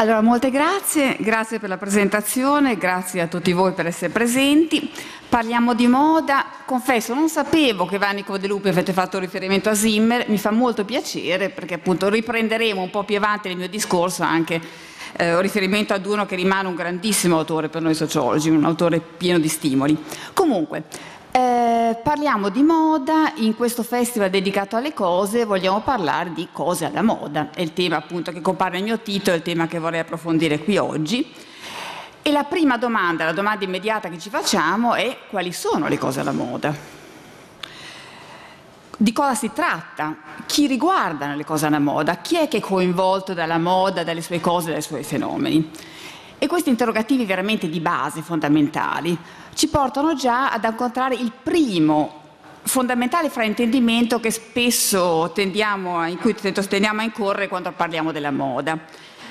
Allora, molte grazie, grazie per la presentazione, grazie a tutti voi per essere presenti. Parliamo di moda, confesso non sapevo che Vanico De Lupi avete fatto riferimento a Zimmer, mi fa molto piacere perché appunto riprenderemo un po' più avanti nel mio discorso anche eh, riferimento ad uno che rimane un grandissimo autore per noi sociologi, un autore pieno di stimoli. Comunque, parliamo di moda, in questo festival dedicato alle cose vogliamo parlare di cose alla moda, è il tema appunto che compare nel mio titolo, è il tema che vorrei approfondire qui oggi. E la prima domanda, la domanda immediata che ci facciamo è quali sono le cose alla moda? Di cosa si tratta? Chi riguardano le cose alla moda? Chi è che è coinvolto dalla moda, dalle sue cose, dai suoi fenomeni? E questi interrogativi veramente di base, fondamentali, ci portano già ad incontrare il primo fondamentale fraintendimento che spesso tendiamo, in cui tendiamo a incorrere quando parliamo della moda.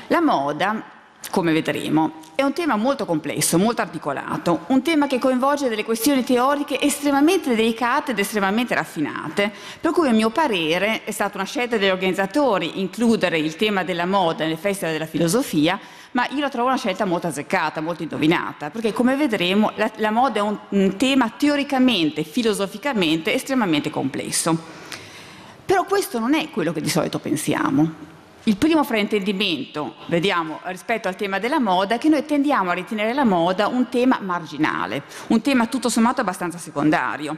La moda, come vedremo, è un tema molto complesso, molto articolato, un tema che coinvolge delle questioni teoriche estremamente delicate ed estremamente raffinate, per cui a mio parere è stata una scelta degli organizzatori includere il tema della moda nel Festival della Filosofia, ma io la trovo una scelta molto azzeccata, molto indovinata, perché come vedremo la, la moda è un, un tema teoricamente, filosoficamente estremamente complesso. Però questo non è quello che di solito pensiamo. Il primo fraintendimento, vediamo, rispetto al tema della moda, è che noi tendiamo a ritenere la moda un tema marginale, un tema tutto sommato abbastanza secondario.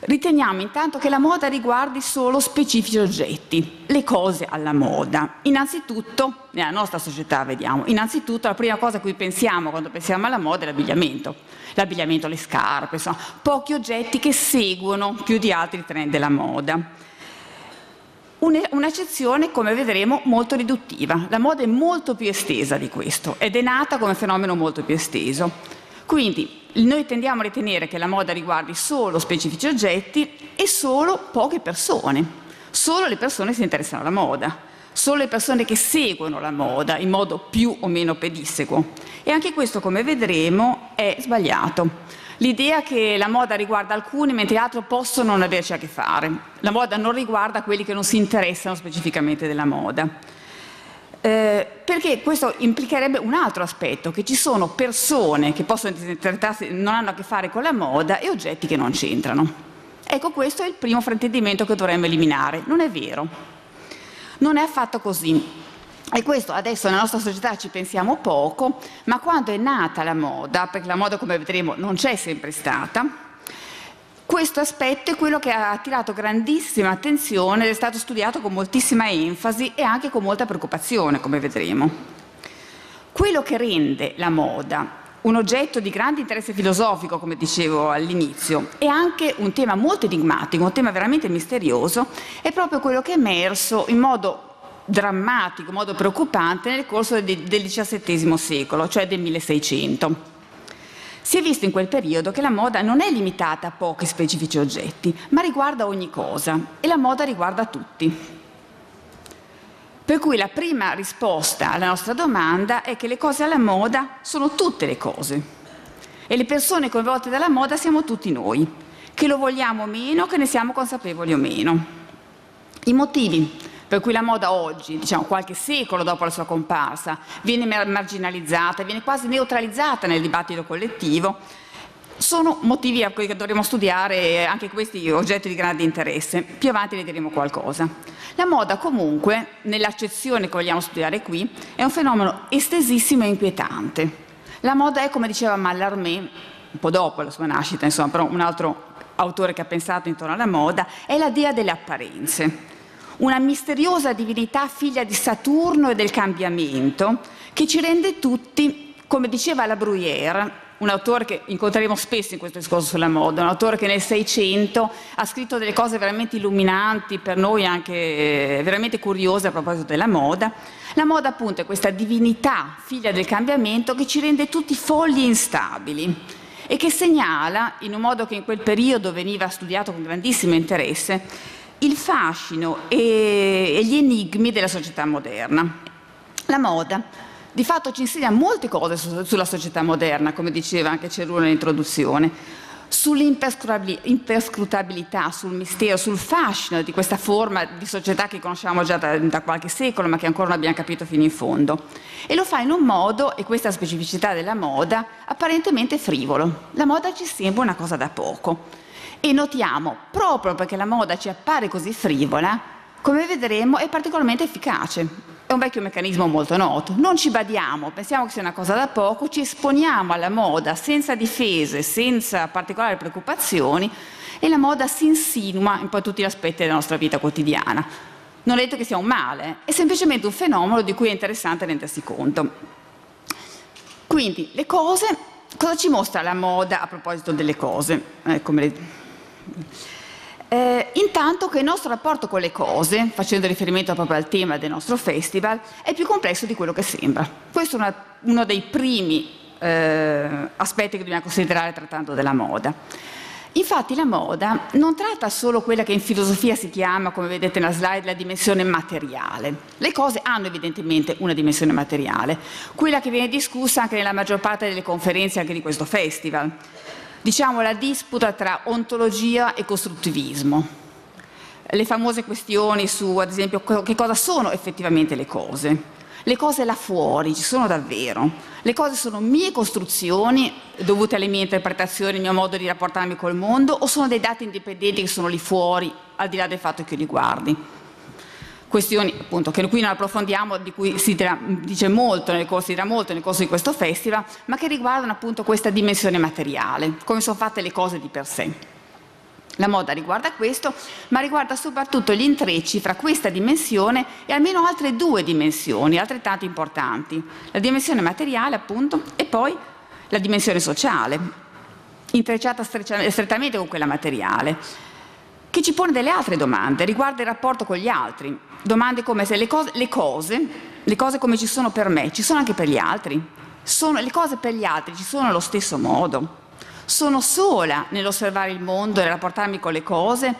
Riteniamo intanto che la moda riguardi solo specifici oggetti, le cose alla moda. Innanzitutto, nella nostra società vediamo, innanzitutto la prima cosa a cui pensiamo quando pensiamo alla moda è l'abbigliamento. L'abbigliamento, le scarpe, insomma, pochi oggetti che seguono più di altri trend della moda. Un'eccezione, come vedremo, molto riduttiva. La moda è molto più estesa di questo ed è nata come fenomeno molto più esteso. Quindi noi tendiamo a ritenere che la moda riguardi solo specifici oggetti e solo poche persone. Solo le persone si interessano alla moda, solo le persone che seguono la moda in modo più o meno pedissequo. E anche questo, come vedremo, è sbagliato. L'idea che la moda riguarda alcuni mentre altri possono non averci a che fare. La moda non riguarda quelli che non si interessano specificamente della moda. Eh, perché questo implicherebbe un altro aspetto, che ci sono persone che possono non hanno a che fare con la moda e oggetti che non c'entrano. Ecco, questo è il primo fraintendimento che dovremmo eliminare. Non è vero. Non è affatto così. E questo adesso nella nostra società ci pensiamo poco, ma quando è nata la moda, perché la moda come vedremo non c'è sempre stata, questo aspetto è quello che ha attirato grandissima attenzione ed è stato studiato con moltissima enfasi e anche con molta preoccupazione, come vedremo. Quello che rende la moda un oggetto di grande interesse filosofico, come dicevo all'inizio, e anche un tema molto enigmatico, un tema veramente misterioso, è proprio quello che è emerso in modo drammatico, in modo preoccupante nel corso del XVII secolo, cioè del 1600. Si è visto in quel periodo che la moda non è limitata a pochi specifici oggetti, ma riguarda ogni cosa e la moda riguarda tutti. Per cui la prima risposta alla nostra domanda è che le cose alla moda sono tutte le cose e le persone coinvolte dalla moda siamo tutti noi, che lo vogliamo o meno, che ne siamo consapevoli o meno. I motivi per cui la moda oggi, diciamo qualche secolo dopo la sua comparsa, viene marginalizzata, viene quasi neutralizzata nel dibattito collettivo, sono motivi a cui dovremo studiare anche questi oggetti di grande interesse. Più avanti ne diremo qualcosa. La moda comunque, nell'accezione che vogliamo studiare qui, è un fenomeno estesissimo e inquietante. La moda è, come diceva Mallarmé, un po' dopo la sua nascita, insomma, però un altro autore che ha pensato intorno alla moda, è la dea delle apparenze. Una misteriosa divinità figlia di Saturno e del cambiamento, che ci rende tutti, come diceva la Bruyère, un autore che incontreremo spesso in questo discorso sulla moda, un autore che nel Seicento ha scritto delle cose veramente illuminanti, per noi anche eh, veramente curiose a proposito della moda. La moda appunto è questa divinità, figlia del cambiamento, che ci rende tutti folli instabili e che segnala, in un modo che in quel periodo veniva studiato con grandissimo interesse, il fascino e, e gli enigmi della società moderna. La moda di fatto ci insegna molte cose su, sulla società moderna, come diceva anche Cerulo nell'introduzione. sull'imperscrutabilità, sul mistero, sul fascino di questa forma di società che conosciamo già da, da, qualche secolo ma che ancora non abbiamo capito fino in fondo. E lo fa in un modo, e questa specificità della moda, apparentemente frivolo. La moda ci sembra una cosa da poco. E notiamo, proprio perché la moda ci appare così frivola, come vedremo è particolarmente efficace. È un vecchio meccanismo molto noto. Non ci badiamo, pensiamo che sia una cosa da poco, ci esponiamo alla moda senza difese, senza particolari preoccupazioni e la moda si insinua in poi tutti gli aspetti della nostra vita quotidiana. Non è detto che sia un male, è semplicemente un fenomeno di cui è interessante rendersi conto. Quindi le cose, cosa ci mostra la moda a proposito delle cose? Eh, le... Eh, intanto che il nostro rapporto con le cose, facendo riferimento proprio al tema del nostro festival, è più complesso di quello che sembra. Questo è una, uno dei primi eh, aspetti che dobbiamo considerare trattando della moda. Infatti la moda non tratta solo quella che in filosofia si chiama, come vedete nella slide, la dimensione materiale. Le cose hanno evidentemente una dimensione materiale, quella che viene discussa anche nella maggior parte delle conferenze anche di questo festival diciamo, la disputa tra ontologia e costruttivismo. Le famose questioni su, ad esempio, che cosa sono effettivamente le cose. Le cose là fuori ci sono davvero. Le cose sono mie costruzioni dovute alle mie interpretazioni, al mio modo di rapportarmi col mondo o sono dei dati indipendenti che sono lì fuori, al di là del fatto che io li guardi questioni appunto, che qui non approfondiamo, di cui si dice molto nel corso, dirà molto nel corso di questo festival, ma che riguardano appunto questa dimensione materiale, come sono fatte le cose di per sé. La moda riguarda questo, ma riguarda soprattutto gli intrecci fra questa dimensione e almeno altre due dimensioni altrettanto importanti. La dimensione materiale, appunto, e poi la dimensione sociale, intrecciata strettamente con quella materiale, che ci pone delle altre domande, riguarda il rapporto con gli altri, domande come se le cose, le cose, le cose come ci sono per me, ci sono anche per gli altri. Sono, le cose per gli altri ci sono allo stesso modo. Sono sola nell'osservare il mondo e nel rapportarmi con le cose,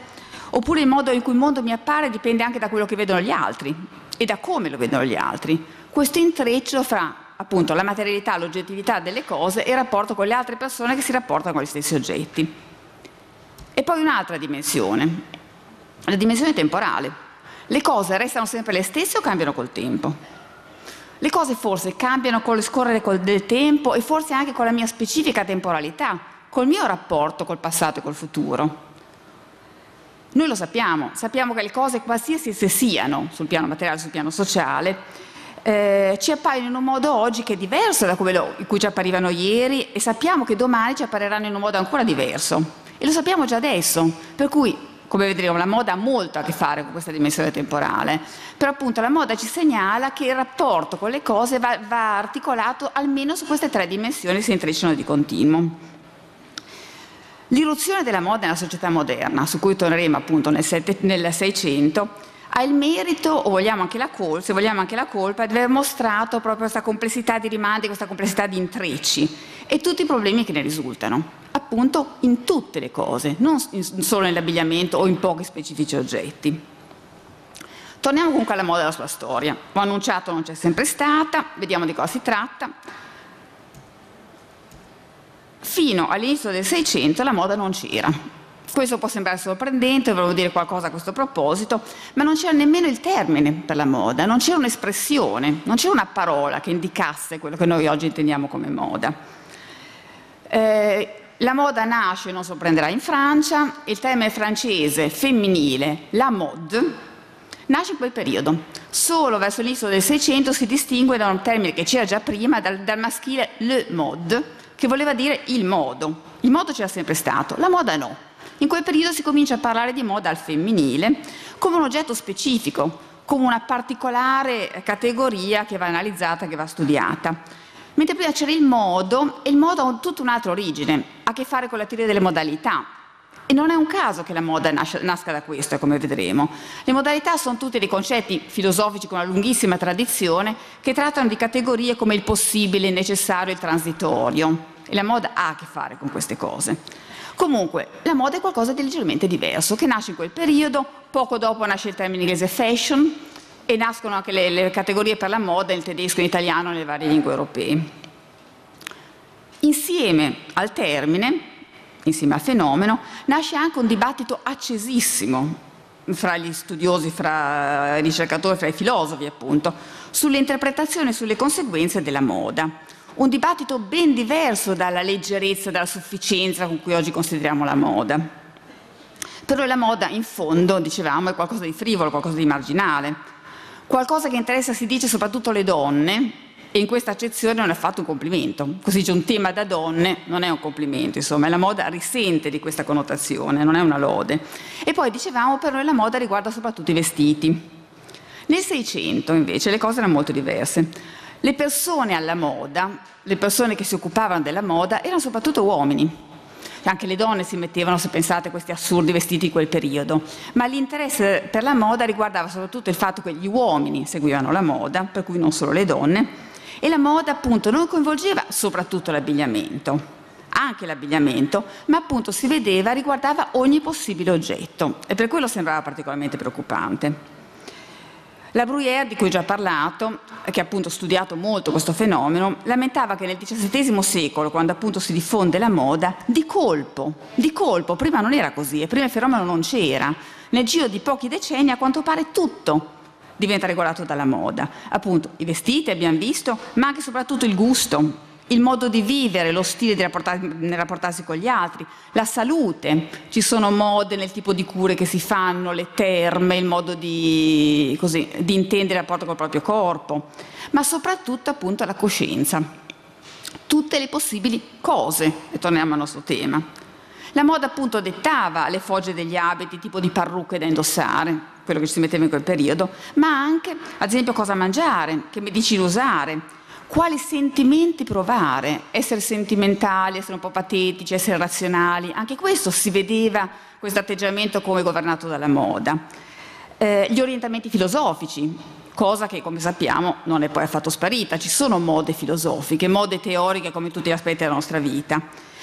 oppure il modo in cui il mondo mi appare dipende anche da quello che vedono gli altri e da come lo vedono gli altri. Questo intreccio fra appunto la materialità, l'oggettività delle cose e il rapporto con le altre persone che si rapportano con gli stessi oggetti. E poi un'altra dimensione, la dimensione temporale. Le cose restano sempre le stesse o cambiano col tempo? Le cose forse cambiano con lo scorrere del tempo e forse anche con la mia specifica temporalità, col mio rapporto col passato e col futuro. Noi lo sappiamo, sappiamo che le cose qualsiasi esse siano, sul piano materiale, sul piano sociale, eh, ci appaiono in un modo oggi che è diverso da quello in cui ci apparivano ieri e sappiamo che domani ci appariranno in un modo ancora diverso. E lo sappiamo già adesso, per cui come vedremo la moda ha molto a che fare con questa dimensione temporale, però appunto la moda ci segnala che il rapporto con le cose va, va articolato almeno su queste tre dimensioni si intrecciano di continuo. L'irruzione della moda nella società moderna, su cui torneremo appunto nel, sette, nel 600, ha il merito, o vogliamo anche la colpa, se vogliamo anche la colpa, di aver mostrato proprio questa complessità di rimandi, questa complessità di intrecci e tutti i problemi che ne risultano appunto in tutte le cose, non solo nell'abbigliamento o in pochi specifici oggetti. Torniamo comunque alla moda della sua storia. Ho annunciato non c'è sempre stata, vediamo di cosa si tratta. Fino all'inizio del Seicento la moda non c'era. Questo può sembrare sorprendente, volevo dire qualcosa a questo proposito, ma non c'era nemmeno il termine per la moda, non c'era un'espressione, non c'era una parola che indicasse quello che noi oggi intendiamo come moda. Eh, la moda nasce, non sorprenderà, in Francia, il termine francese femminile, la mode, nasce in quel periodo. Solo verso l'inizio del Seicento si distingue da un termine che c'era già prima, dal, dal maschile le mode, che voleva dire il modo. Il modo c'era sempre stato, la moda no. In quel periodo si comincia a parlare di moda al femminile come un oggetto specifico, come una particolare categoria che va analizzata, che va studiata. Mentre prima c'era il modo, e il modo ha tutta un'altra origine, ha a che fare con la teoria delle modalità. E non è un caso che la moda nasca da questo, come vedremo. Le modalità sono tutti dei concetti filosofici con una lunghissima tradizione che trattano di categorie come il possibile, il necessario, il transitorio. E la moda ha a che fare con queste cose. Comunque, la moda è qualcosa di leggermente diverso, che nasce in quel periodo, poco dopo nasce il termine inglese fashion, e nascono anche le, le categorie per la moda in tedesco, in italiano, nelle varie lingue europee. Insieme al termine, insieme al fenomeno, nasce anche un dibattito accesissimo fra gli studiosi, fra i ricercatori, fra i filosofi appunto, sulle interpretazioni e sulle conseguenze della moda. Un dibattito ben diverso dalla leggerezza, dalla sufficienza con cui oggi consideriamo la moda. Però la moda in fondo, dicevamo, è qualcosa di frivolo, qualcosa di marginale, qualcosa che interessa, si dice, soprattutto alle donne, e in questa accezione non è affatto un complimento. Così c'è un tema da donne, non è un complimento, insomma, la moda risente di questa connotazione, non è una lode. E poi dicevamo però la moda riguarda soprattutto i vestiti. Nel Seicento invece le cose erano molto diverse. Le persone alla moda, le persone che si occupavano della moda, erano soprattutto uomini. Anche le donne si mettevano, se pensate, questi assurdi vestiti di quel periodo. Ma l'interesse per la moda riguardava soprattutto il fatto che gli uomini seguivano la moda, per cui non solo le donne, e la moda appunto non coinvolgeva soprattutto l'abbigliamento, anche l'abbigliamento, ma appunto si vedeva, riguardava ogni possibile oggetto e per quello sembrava particolarmente preoccupante. La Bruyère, di cui ho già parlato, che ha appunto studiato molto questo fenomeno, lamentava che nel XVII secolo, quando appunto si diffonde la moda, di colpo, di colpo, prima non era così, e prima il fenomeno non c'era, nel giro di pochi decenni a quanto pare tutto diventa regolato dalla moda. Appunto i vestiti abbiamo visto, ma anche e soprattutto il gusto, il modo di vivere, lo stile di rapportarsi, nel rapportarsi con gli altri, la salute, ci sono mode nel tipo di cure che si fanno, le terme, il modo di, così, di intendere il rapporto col proprio corpo, ma soprattutto appunto la coscienza, tutte le possibili cose, e torniamo al nostro tema. La moda appunto dettava le fogge degli abiti, tipo di parrucche da indossare, quello che si metteva in quel periodo, ma anche, ad esempio, cosa mangiare, che medicina usare, quali sentimenti provare, essere sentimentali, essere un po' patetici, essere razionali, anche questo si vedeva, questo atteggiamento come governato dalla moda. Eh, gli orientamenti filosofici, cosa che come sappiamo non è poi affatto sparita, ci sono mode filosofiche, mode teoriche come tutti gli aspetti della nostra vita.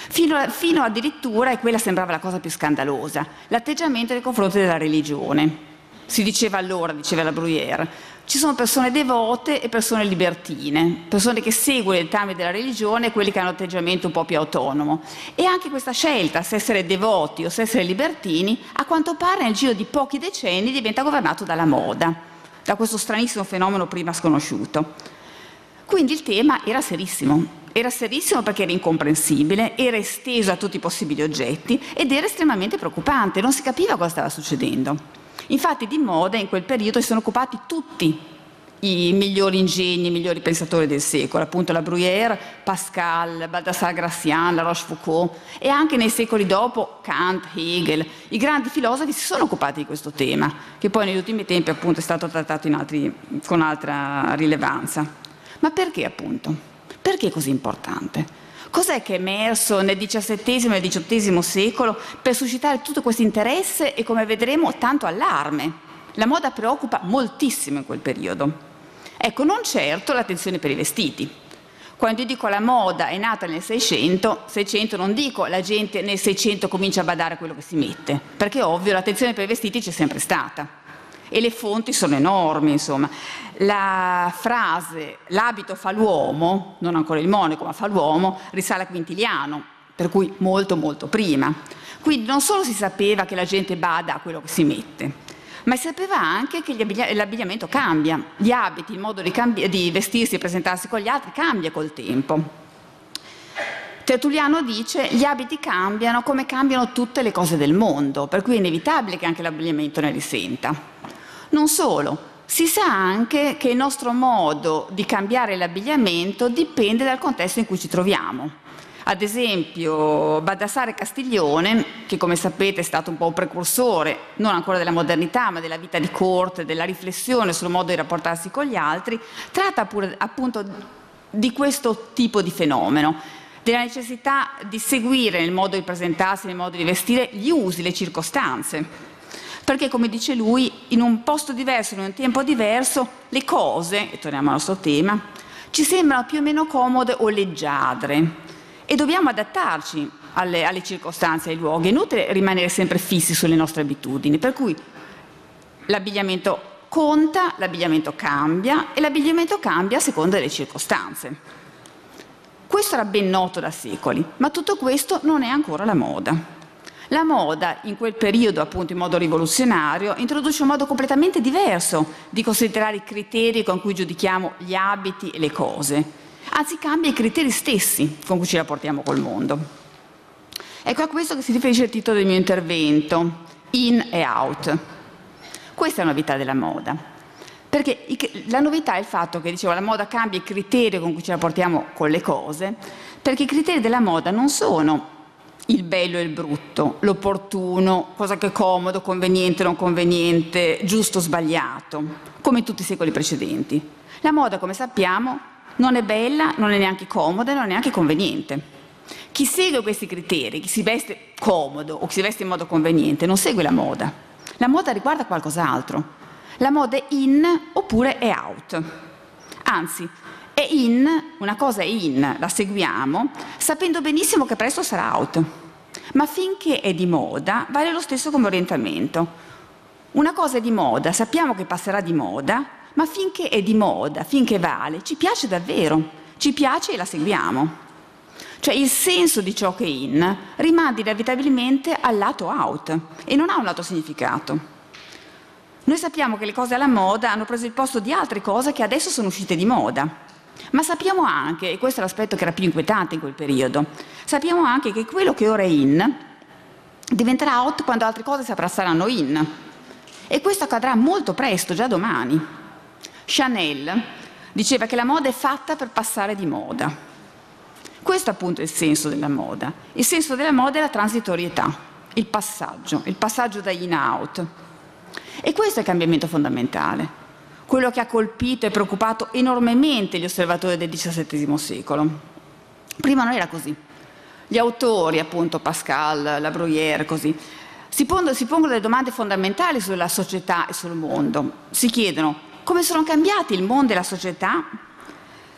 Fino, a, fino addirittura, e quella sembrava la cosa più scandalosa, l'atteggiamento nei confronti della religione. Si diceva allora, diceva la Bruyère, ci sono persone devote e persone libertine, persone che seguono il tramite della religione e quelli che hanno un atteggiamento un po' più autonomo. E anche questa scelta, se essere devoti o se essere libertini, a quanto pare nel giro di pochi decenni diventa governato dalla moda, da questo stranissimo fenomeno prima sconosciuto. Quindi il tema era serissimo, era serissimo perché era incomprensibile, era esteso a tutti i possibili oggetti ed era estremamente preoccupante, non si capiva cosa stava succedendo. Infatti di moda in quel periodo si sono occupati tutti i migliori ingegni, i migliori pensatori del secolo, appunto la Bruyère, Pascal, Baldassare Gracian, La Rochefoucauld e anche nei secoli dopo Kant, Hegel. I grandi filosofi si sono occupati di questo tema, che poi negli ultimi tempi appunto è stato trattato altri, con altra rilevanza. Ma perché appunto? Perché è così importante? Cos'è che è emerso nel XVII e XVIII secolo per suscitare tutto questo interesse e, come vedremo, tanto allarme? La moda preoccupa moltissimo in quel periodo. Ecco, non certo l'attenzione per i vestiti. Quando io dico la moda è nata nel 600, 600 non dico la gente nel 600 comincia a badare a quello che si mette, perché ovvio l'attenzione per i vestiti c'è sempre stata e le fonti sono enormi, insomma. La frase l'abito fa l'uomo, non ancora il monaco, ma fa l'uomo, risale a Quintiliano, per cui molto molto prima. Quindi non solo si sapeva che la gente bada a quello che si mette, ma si sapeva anche che l'abbigliamento cambia, gli abiti, il modo di, di vestirsi e presentarsi con gli altri cambia col tempo. Tertulliano dice gli abiti cambiano come cambiano tutte le cose del mondo, per cui è inevitabile che anche l'abbigliamento ne risenta. Non solo, si sa anche che il nostro modo di cambiare l'abbigliamento dipende dal contesto in cui ci troviamo. Ad esempio, Baldassare Castiglione, che come sapete è stato un po' un precursore, non ancora della modernità, ma della vita di corte, della riflessione sul modo di rapportarsi con gli altri, tratta pure appunto di questo tipo di fenomeno, della necessità di seguire nel modo di presentarsi, nel modo di vestire, gli usi, le circostanze perché come dice lui, in un posto diverso, in un tempo diverso, le cose, e torniamo al nostro tema, ci sembrano più o meno comode o leggiadre e dobbiamo adattarci alle, alle circostanze, ai luoghi. È inutile rimanere sempre fissi sulle nostre abitudini, per cui l'abbigliamento conta, l'abbigliamento cambia e l'abbigliamento cambia a seconda delle circostanze. Questo era ben noto da secoli, ma tutto questo non è ancora la moda. La moda, in quel periodo appunto in modo rivoluzionario, introduce un modo completamente diverso di considerare i criteri con cui giudichiamo gli abiti e le cose. Anzi, cambia i criteri stessi con cui ci rapportiamo col mondo. Ecco a questo che si riferisce il titolo del mio intervento, in e out. Questa è la novità della moda. Perché la novità è il fatto che, dicevo, la moda cambia i criteri con cui ci rapportiamo con le cose, perché i criteri della moda non sono il bello e il brutto, l'opportuno, cosa che è comodo, conveniente, non conveniente, giusto, sbagliato, come in tutti i secoli precedenti. La moda, come sappiamo, non è bella, non è neanche comoda, non è neanche conveniente. Chi segue questi criteri, chi si veste comodo o chi si veste in modo conveniente, non segue la moda. La moda riguarda qualcos'altro. La moda è in oppure è out. Anzi, è in, una cosa è in, la seguiamo, sapendo benissimo che presto sarà out. Ma finché è di moda, vale lo stesso come orientamento. Una cosa è di moda, sappiamo che passerà di moda, ma finché è di moda, finché vale, ci piace davvero, ci piace e la seguiamo. Cioè il senso di ciò che è in rimanda inevitabilmente al lato out e non ha un lato significato. Noi sappiamo che le cose alla moda hanno preso il posto di altre cose che adesso sono uscite di moda. Ma sappiamo anche, e questo è l'aspetto che era più inquietante in quel periodo, sappiamo anche che quello che ora è in diventerà out quando altre cose abbrasseranno in. E questo accadrà molto presto, già domani. Chanel diceva che la moda è fatta per passare di moda. Questo appunto è il senso della moda. Il senso della moda è la transitorietà, il passaggio, il passaggio da in out. E questo è il cambiamento fondamentale quello che ha colpito e preoccupato enormemente gli osservatori del XVII secolo. Prima non era così. Gli autori, appunto Pascal, La Bruyère, così, si pongono, si pongono delle domande fondamentali sulla società e sul mondo. Si chiedono come sono cambiati il mondo e la società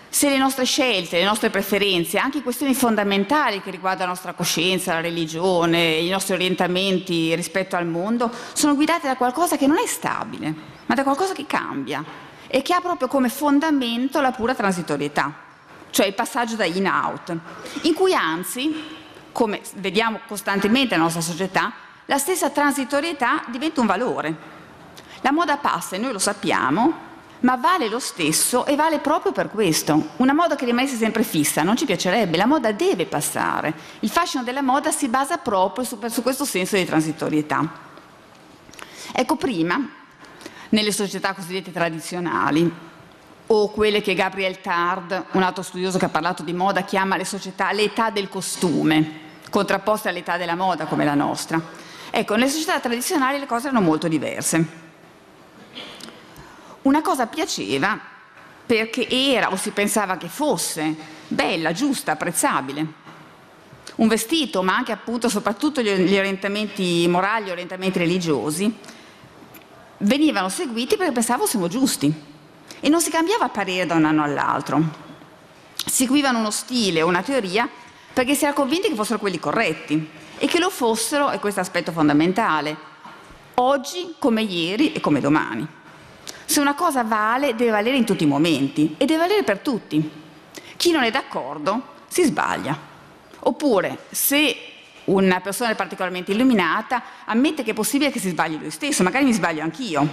se le nostre scelte, le nostre preferenze, anche questioni fondamentali che riguardano la nostra coscienza, la religione, i nostri orientamenti rispetto al mondo, sono guidate da qualcosa che non è stabile, ma da qualcosa che cambia e che ha proprio come fondamento la pura transitorietà, cioè il passaggio da in out, in cui anzi, come vediamo costantemente nella nostra società, la stessa transitorietà diventa un valore. La moda passa e noi lo sappiamo, ma vale lo stesso e vale proprio per questo. Una moda che rimanesse sempre fissa non ci piacerebbe, la moda deve passare. Il fascino della moda si basa proprio su, su questo senso di transitorietà. Ecco, prima nelle società cosiddette tradizionali o quelle che Gabriel Tard, un altro studioso che ha parlato di moda, chiama le società l'età del costume, contrapposte all'età della moda come la nostra. Ecco, nelle società tradizionali le cose erano molto diverse. Una cosa piaceva perché era o si pensava che fosse bella, giusta, apprezzabile. Un vestito, ma anche appunto soprattutto gli orientamenti morali, gli orientamenti religiosi, venivano seguiti perché pensavo fossimo giusti e non si cambiava parere da un anno all'altro. Seguivano uno stile una teoria perché si era convinti che fossero quelli corretti e che lo fossero, e questo è aspetto fondamentale, oggi come ieri e come domani. Se una cosa vale, deve valere in tutti i momenti e deve valere per tutti. Chi non è d'accordo si sbaglia. Oppure, se una persona particolarmente illuminata ammette che è possibile che si sbagli lui stesso, magari mi sbaglio anch'io.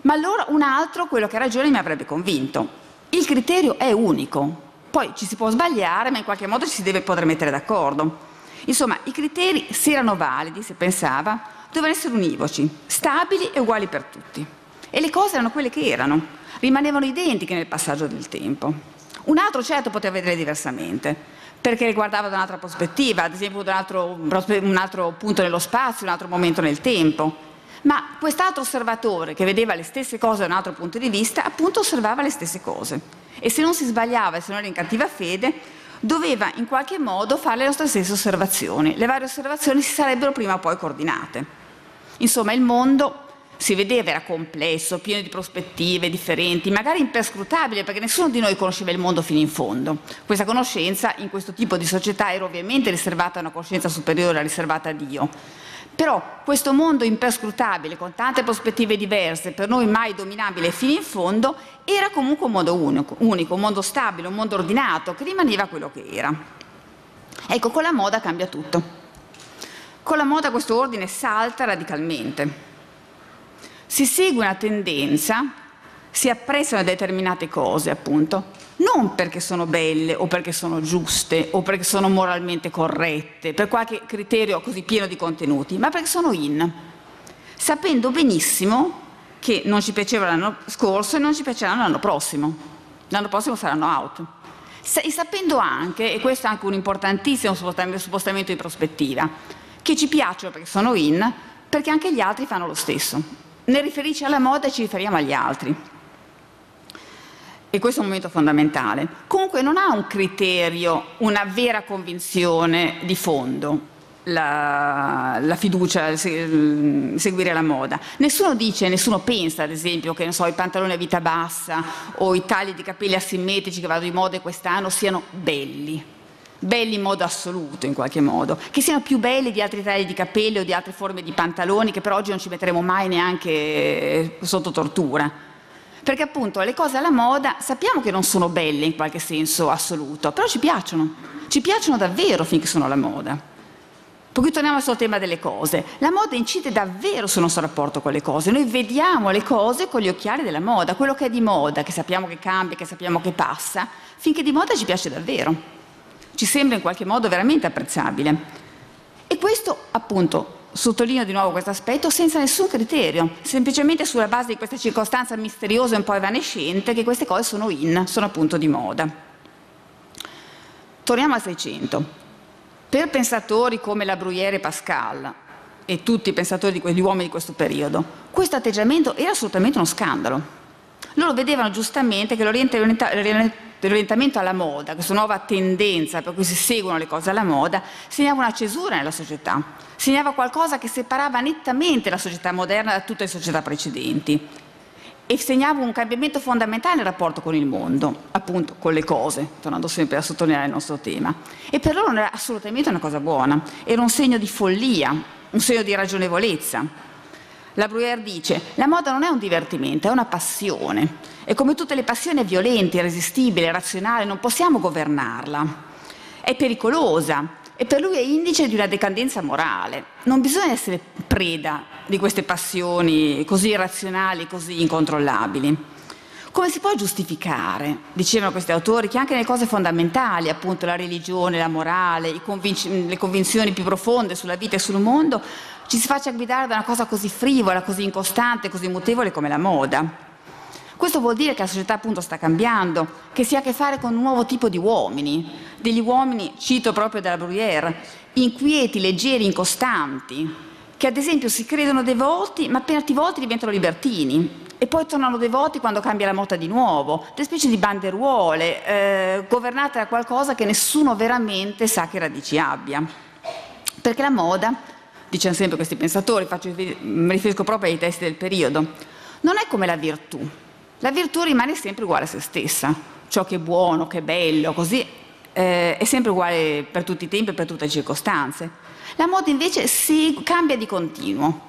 Ma allora un altro, quello che ha ragione, mi avrebbe convinto. Il criterio è unico, poi ci si può sbagliare, ma in qualche modo ci si deve poter mettere d'accordo. Insomma, i criteri, se erano validi, se pensava, dovevano essere univoci, stabili e uguali per tutti. E le cose erano quelle che erano, rimanevano identiche nel passaggio del tempo. Un altro certo poteva vedere diversamente, perché riguardava da un'altra prospettiva, ad esempio da un altro, un altro punto nello spazio, un altro momento nel tempo. Ma quest'altro osservatore che vedeva le stesse cose da un altro punto di vista, appunto osservava le stesse cose. E se non si sbagliava e se non era in cattiva fede, doveva in qualche modo fare le nostre stesse osservazioni. Le varie osservazioni si sarebbero prima o poi coordinate. Insomma, il mondo si vedeva era complesso, pieno di prospettive differenti, magari imperscrutabile perché nessuno di noi conosceva il mondo fino in fondo. Questa conoscenza in questo tipo di società era ovviamente riservata a una conoscenza superiore, riservata a Dio. Però questo mondo imperscrutabile, con tante prospettive diverse, per noi mai dominabile fino in fondo, era comunque un mondo unico, unico, un mondo stabile, un mondo ordinato, che rimaneva quello che era. Ecco, con la moda cambia tutto. Con la moda questo ordine salta radicalmente. Si segue una tendenza, si apprezzano determinate cose, appunto, non perché sono belle o perché sono giuste o perché sono moralmente corrette, per qualche criterio così pieno di contenuti, ma perché sono in, sapendo benissimo che non ci piaceva l'anno scorso e non ci piaceranno l'anno prossimo. L'anno prossimo saranno out. E sapendo anche, e questo è anche un importantissimo spostamento di prospettiva, che ci piacciono perché sono in, perché anche gli altri fanno lo stesso. Ne riferisci alla moda ci riferiamo agli altri e questo è un momento fondamentale, comunque non ha un criterio, una vera convinzione di fondo. La, la fiducia, seguire la moda. Nessuno dice, nessuno pensa, ad esempio, che so, i pantaloni a vita bassa o i tagli di capelli asimmetrici che vanno di moda quest'anno siano belli, belli in modo assoluto in qualche modo, che siano più belli di altri tagli di capelli o di altre forme di pantaloni che per oggi non ci metteremo mai neanche sotto tortura perché appunto le cose alla moda sappiamo che non sono belle in qualche senso assoluto, però ci piacciono, ci piacciono davvero finché sono alla moda. Poi torniamo suo tema delle cose. La moda incide davvero sul nostro rapporto con le cose. Noi vediamo le cose con gli occhiali della moda, quello che è di moda, che sappiamo che cambia, che sappiamo che passa, finché di moda ci piace davvero. Ci sembra in qualche modo veramente apprezzabile. E questo appunto sottolineo di nuovo questo aspetto, senza nessun criterio, semplicemente sulla base di questa circostanza misteriosa e un po' evanescente che queste cose sono in, sono appunto di moda. Torniamo al Seicento. Per pensatori come la Bruyère e Pascal e tutti i pensatori di quegli uomini di questo periodo, questo atteggiamento era assolutamente uno scandalo. Loro vedevano giustamente che l'orientamento alla moda, questa nuova tendenza per cui si seguono le cose alla moda, segnava una cesura nella società, segnava qualcosa che separava nettamente la società moderna da tutte le società precedenti e segnava un cambiamento fondamentale nel rapporto con il mondo, appunto con le cose, tornando sempre a sottolineare il nostro tema. E per loro non era assolutamente una cosa buona, era un segno di follia, un segno di ragionevolezza. La Bruyère dice, la moda non è un divertimento, è una passione. E come tutte le passioni è violenta, irresistibile, razionale, non possiamo governarla. È pericolosa e per lui è indice di una decadenza morale. Non bisogna essere preda di queste passioni così irrazionali, così incontrollabili. Come si può giustificare, dicevano questi autori, che anche nelle cose fondamentali, appunto la religione, la morale, convinci- le convinzioni più profonde sulla vita e sul mondo, ci si faccia guidare da una cosa così frivola, così incostante, così mutevole come la moda. Questo vuol dire che la società appunto sta cambiando, che si ha a che fare con un nuovo tipo di uomini, degli uomini, cito proprio della Bruyère, inquieti, leggeri, incostanti, che ad esempio si credono devoti, ma appena ti volti diventano libertini, e poi tornano devoti quando cambia la moda di nuovo, delle specie di banderuole, eh, governate da qualcosa che nessuno veramente sa che radici abbia. Perché la moda dicono sempre questi pensatori, faccio, mi riferisco proprio ai testi del periodo, non è come la virtù. La virtù rimane sempre uguale a se stessa, ciò che è buono, che è bello, così eh, è sempre uguale per tutti i tempi e per tutte le circostanze. La moda invece si cambia di continuo,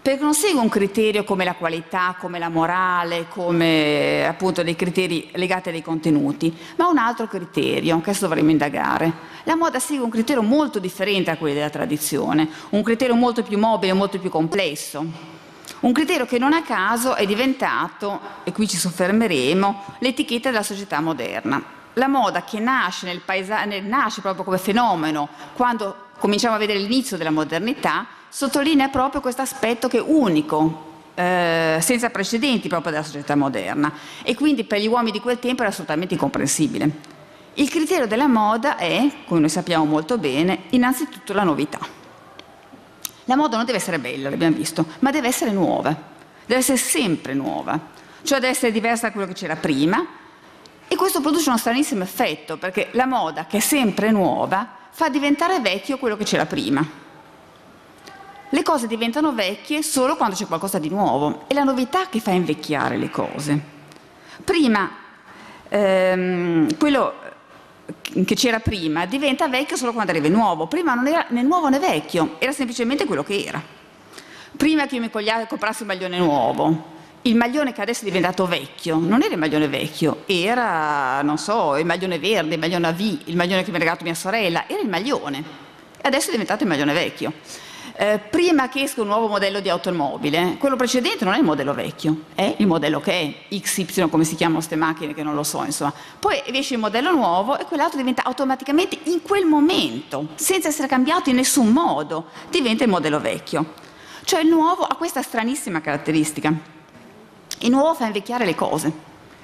perché non segue un criterio come la qualità, come la morale, come appunto dei criteri legati ai contenuti, ma un altro criterio, che dovremmo indagare. La moda segue un criterio molto differente da quello della tradizione, un criterio molto più mobile, molto più complesso. Un criterio che non a caso è diventato, e qui ci soffermeremo, l'etichetta della società moderna. La moda che nasce, paesa- nasce proprio come fenomeno quando cominciamo a vedere l'inizio della modernità, sottolinea proprio questo aspetto che è unico, eh, senza precedenti proprio della società moderna e quindi per gli uomini di quel tempo era assolutamente incomprensibile. Il criterio della moda è, come noi sappiamo molto bene, innanzitutto la novità. La moda non deve essere bella, l'abbiamo visto, ma deve essere nuova, deve essere sempre nuova, cioè deve essere diversa da quello che c'era prima e questo produce uno stranissimo effetto perché la moda che è sempre nuova fa diventare vecchio quello che c'era prima le cose diventano vecchie solo quando c'è qualcosa di nuovo. È la novità che fa invecchiare le cose. Prima, ehm, quello che c'era prima diventa vecchio solo quando arriva il nuovo. Prima non era né nuovo né vecchio, era semplicemente quello che era. Prima che io mi comprassi un maglione nuovo, il maglione che adesso è diventato vecchio non era il maglione vecchio, era, non so, il maglione verde, il maglione a V, il maglione che mi ha regalato mia sorella, era il maglione. E adesso è diventato il maglione vecchio. Eh, prima che esca un nuovo modello di automobile, quello precedente non è il modello vecchio, è il modello che è, XY come si chiamano queste macchine che non lo so, insomma. Poi esce il modello nuovo e quell'auto diventa automaticamente in quel momento, senza essere cambiato in nessun modo, diventa il modello vecchio. Cioè il nuovo ha questa stranissima caratteristica. Il nuovo fa invecchiare le cose,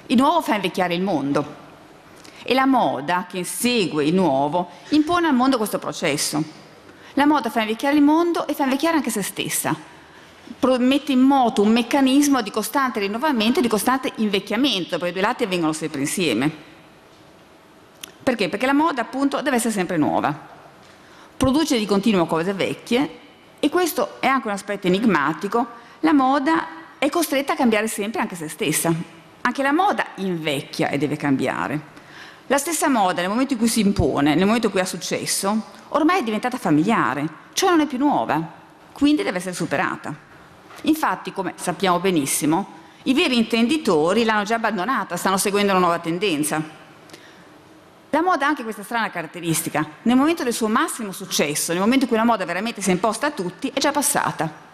il nuovo fa invecchiare il mondo. E la moda che segue il nuovo impone al mondo questo processo. La moda fa invecchiare il mondo e fa invecchiare anche se stessa. Mette in moto un meccanismo di costante rinnovamento e di costante invecchiamento, perché i due lati avvengono sempre insieme. Perché? Perché la moda appunto deve essere sempre nuova. Produce di continuo cose vecchie e questo è anche un aspetto enigmatico. La moda è costretta a cambiare sempre anche se stessa. Anche la moda invecchia e deve cambiare. La stessa moda, nel momento in cui si impone, nel momento in cui ha successo, ormai è diventata familiare, cioè non è più nuova, quindi deve essere superata. Infatti, come sappiamo benissimo, i veri intenditori l'hanno già abbandonata, stanno seguendo una nuova tendenza. La moda ha anche questa strana caratteristica. Nel momento del suo massimo successo, nel momento in cui la moda veramente si è imposta a tutti, è già passata.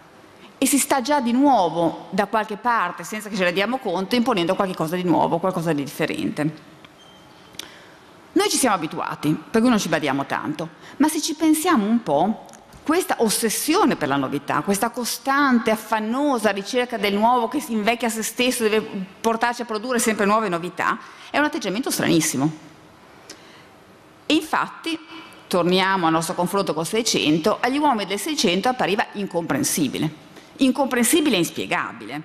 E si sta già di nuovo da qualche parte, senza che ce ne diamo conto, imponendo qualcosa di nuovo, qualcosa di differente. Noi ci siamo abituati, per cui non ci badiamo tanto, ma se ci pensiamo un po', questa ossessione per la novità, questa costante, affannosa ricerca del nuovo che si invecchia a se stesso, deve portarci a produrre sempre nuove novità, è un atteggiamento stranissimo. E infatti, torniamo al nostro confronto col 600, agli uomini del 600 appariva incomprensibile, incomprensibile e inspiegabile.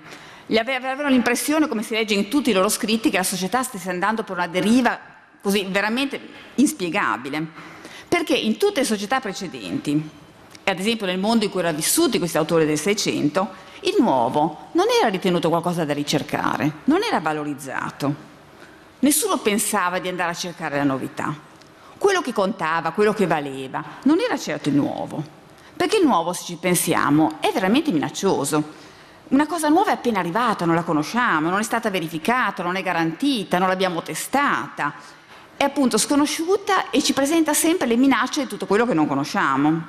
Avevano l'impressione, come si legge in tutti i loro scritti, che la società stesse andando per una deriva così veramente inspiegabile, perché in tutte le società precedenti, ad esempio nel mondo in cui erano vissuti questi autori del Seicento, il nuovo non era ritenuto qualcosa da ricercare, non era valorizzato. Nessuno pensava di andare a cercare la novità. Quello che contava, quello che valeva, non era certo il nuovo, perché il nuovo, se ci pensiamo, è veramente minaccioso. Una cosa nuova è appena arrivata, non la conosciamo, non è stata verificata, non è garantita, non l'abbiamo testata è appunto sconosciuta e ci presenta sempre le minacce di tutto quello che non conosciamo.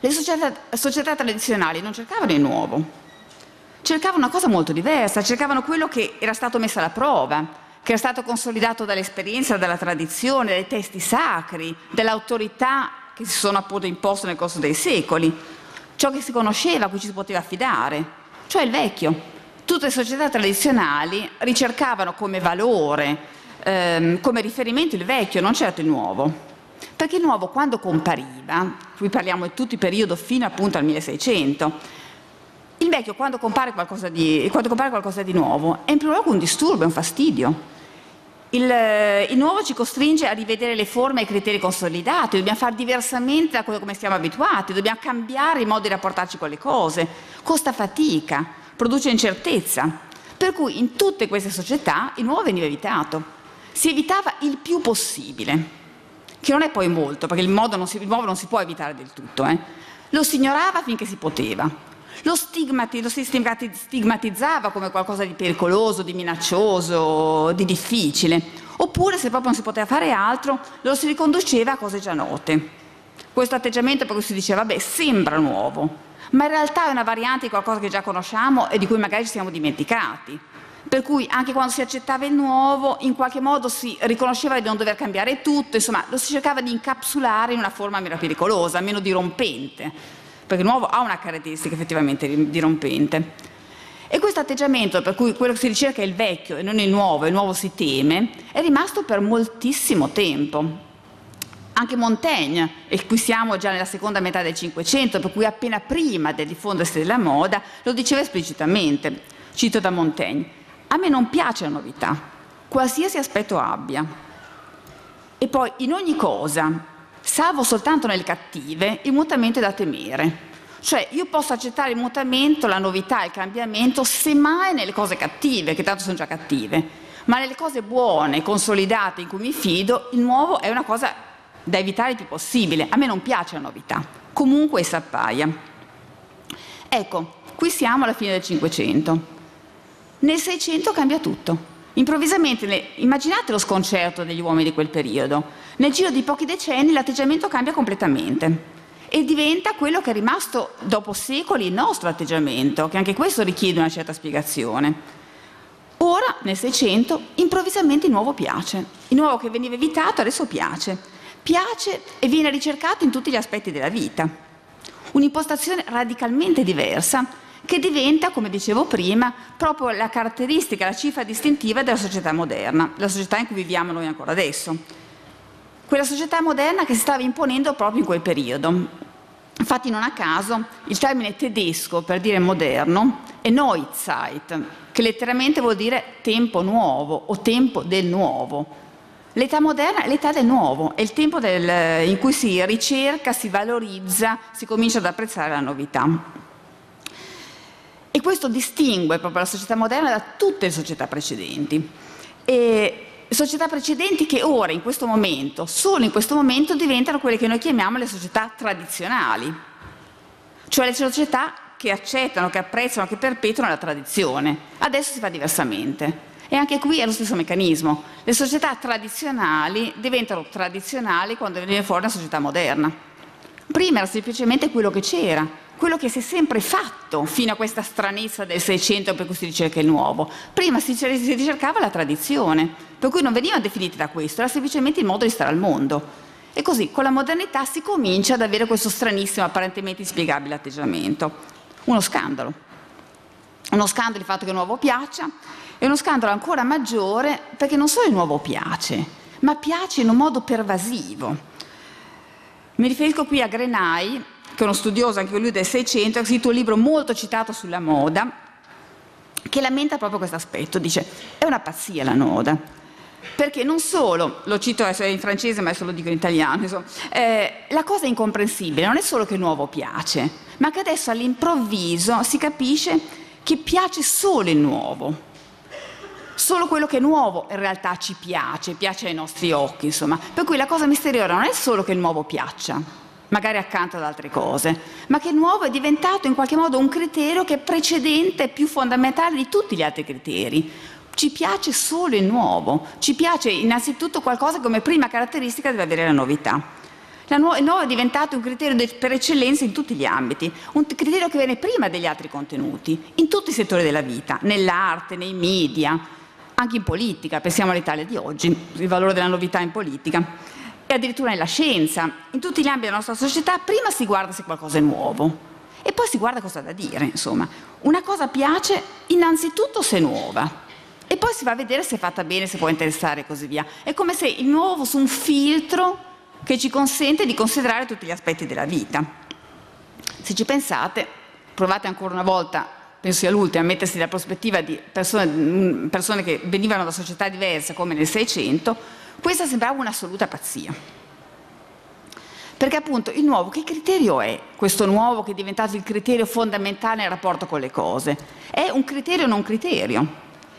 Le società, società tradizionali non cercavano il nuovo, cercavano una cosa molto diversa, cercavano quello che era stato messo alla prova, che era stato consolidato dall'esperienza, dalla tradizione, dai testi sacri, dall'autorità che si sono appunto imposte nel corso dei secoli, ciò che si conosceva, a cui ci si poteva affidare, cioè il vecchio. Tutte le società tradizionali ricercavano come valore, ehm, come riferimento il vecchio, non certo il nuovo. Perché il nuovo quando compariva, qui parliamo di tutto il periodo fino appunto al 1600, il vecchio quando compare qualcosa di, compare qualcosa di nuovo è in primo luogo un disturbo, è un fastidio. Il, il, nuovo ci costringe a rivedere le forme e i criteri consolidati, dobbiamo fare diversamente da come siamo abituati, dobbiamo cambiare il modo di rapportarci con le cose, costa fatica, produce incertezza. Per cui in tutte queste società il nuovo veniva evitato si evitava il più possibile, che non è poi molto, perché il, non si, il nuovo non si può evitare del tutto, eh? lo si ignorava finché si poteva, lo, stigmati, lo si stigmatizzava come qualcosa di pericoloso, di minaccioso, di difficile, oppure se proprio non si poteva fare altro, lo si riconduceva a cose già note. Questo atteggiamento per cui si diceva, beh, sembra nuovo, ma in realtà è una variante di qualcosa che già conosciamo e di cui magari ci siamo dimenticati per cui anche quando si accettava il nuovo in qualche modo si riconosceva di non dover cambiare tutto, insomma lo si cercava di incapsulare in una forma meno pericolosa, meno dirompente, perché il nuovo ha una caratteristica effettivamente dirompente. E questo atteggiamento per cui quello che si ricerca è il vecchio e non il nuovo, e il nuovo si teme, è rimasto per moltissimo tempo. Anche Montaigne, e qui siamo già nella seconda metà del Cinquecento, per cui appena prima del diffondersi della moda, lo diceva esplicitamente. Cito da Montaigne. A me non piace la novità, qualsiasi aspetto abbia. E poi in ogni cosa, salvo soltanto nelle cattive, il mutamento è da temere. Cioè io posso accettare il mutamento, la novità, il cambiamento, semmai nelle cose cattive, che tanto sono già cattive. ma nelle cose buone, consolidate, in cui mi fido, il nuovo è una cosa da evitare il più possibile. A me non piace la novità, comunque essa appaia. Ecco, qui siamo alla fine del Cinquecento. Nel Seicento cambia tutto. Improvvisamente, immaginate lo sconcerto degli uomini di quel periodo. Nel giro di pochi decenni l'atteggiamento cambia completamente e diventa quello che è rimasto dopo secoli il nostro atteggiamento, che anche questo richiede una certa spiegazione. Ora, nel Seicento, improvvisamente il nuovo piace. Il nuovo che veniva evitato adesso piace. Piace e viene ricercato in tutti gli aspetti della vita. Un'impostazione radicalmente diversa che diventa, come dicevo prima, proprio la caratteristica, la cifra distintiva della società moderna, la società in cui viviamo noi ancora adesso. Quella società moderna che si stava imponendo proprio in quel periodo. Infatti non a caso il termine tedesco per dire moderno è Neuzeit, che letteralmente vuol dire tempo nuovo o tempo del nuovo. L'età moderna è l'età del nuovo, è il tempo del, in cui si ricerca, si valorizza, si comincia ad apprezzare la novità. E questo distingue proprio la società moderna da tutte le società precedenti. E società precedenti che ora, in questo momento, solo in questo momento, diventano quelle che noi chiamiamo le società tradizionali, cioè le società che accettano, che apprezzano, che perpetuano la tradizione. Adesso si fa diversamente. E anche qui è lo stesso meccanismo. Le società tradizionali diventano tradizionali quando viene fuori una società moderna. Prima era semplicemente quello che c'era, quello che si è sempre fatto fino a questa stranezza del Seicento per cui si ricerca il nuovo. Prima si, ricercava la tradizione, per cui non veniva definita da questo, era semplicemente il modo di stare al mondo. E così con la modernità si comincia ad avere questo stranissimo, apparentemente inspiegabile atteggiamento. Uno scandalo. Uno scandalo il fatto che il nuovo piaccia e uno scandalo ancora maggiore perché non solo il nuovo piace, ma piace in un modo pervasivo. Mi riferisco qui a Grenai, che è uno studioso anche lui del Seicento, ha scritto un libro molto citato sulla moda, che lamenta proprio questo aspetto, dice è una pazzia la moda, perché non solo, lo cito in francese ma adesso lo dico in italiano, insomma, eh, la cosa incomprensibile non è solo che nuovo piace, ma che adesso all'improvviso si capisce che piace solo il nuovo, solo quello che è nuovo in realtà ci piace, piace ai nostri occhi, insomma. Per cui la cosa misteriosa non è solo che il nuovo piaccia, magari accanto ad altre cose, ma che il nuovo è diventato in qualche modo un criterio che è precedente e più fondamentale di tutti gli altri criteri. Ci piace solo il nuovo, ci piace innanzitutto qualcosa come prima caratteristica deve avere la novità. La nu- il nuovo è diventato un criterio per eccellenza in tutti gli ambiti, un criterio che viene prima degli altri contenuti, in tutti i settori della vita, nell'arte, nei media, anche in politica, pensiamo all'Italia di oggi, il valore della novità in politica, e addirittura nella scienza, in tutti gli ambiti della nostra società, prima si guarda se qualcosa è nuovo e poi si guarda cosa da dire, insomma. Una cosa piace innanzitutto se è nuova e poi si va a vedere se è fatta bene, se può interessare e così via. È come se il nuovo fosse un filtro che ci consente di considerare tutti gli aspetti della vita. Se ci pensate, provate ancora una volta penso sia l'ultima, mettersi nella prospettiva di persone, mm, persone che venivano da società diverse come nel Seicento, questa sembrava un'assoluta pazzia. Perché appunto il nuovo, che criterio è questo nuovo che è diventato il criterio fondamentale nel rapporto con le cose? È un criterio non criterio?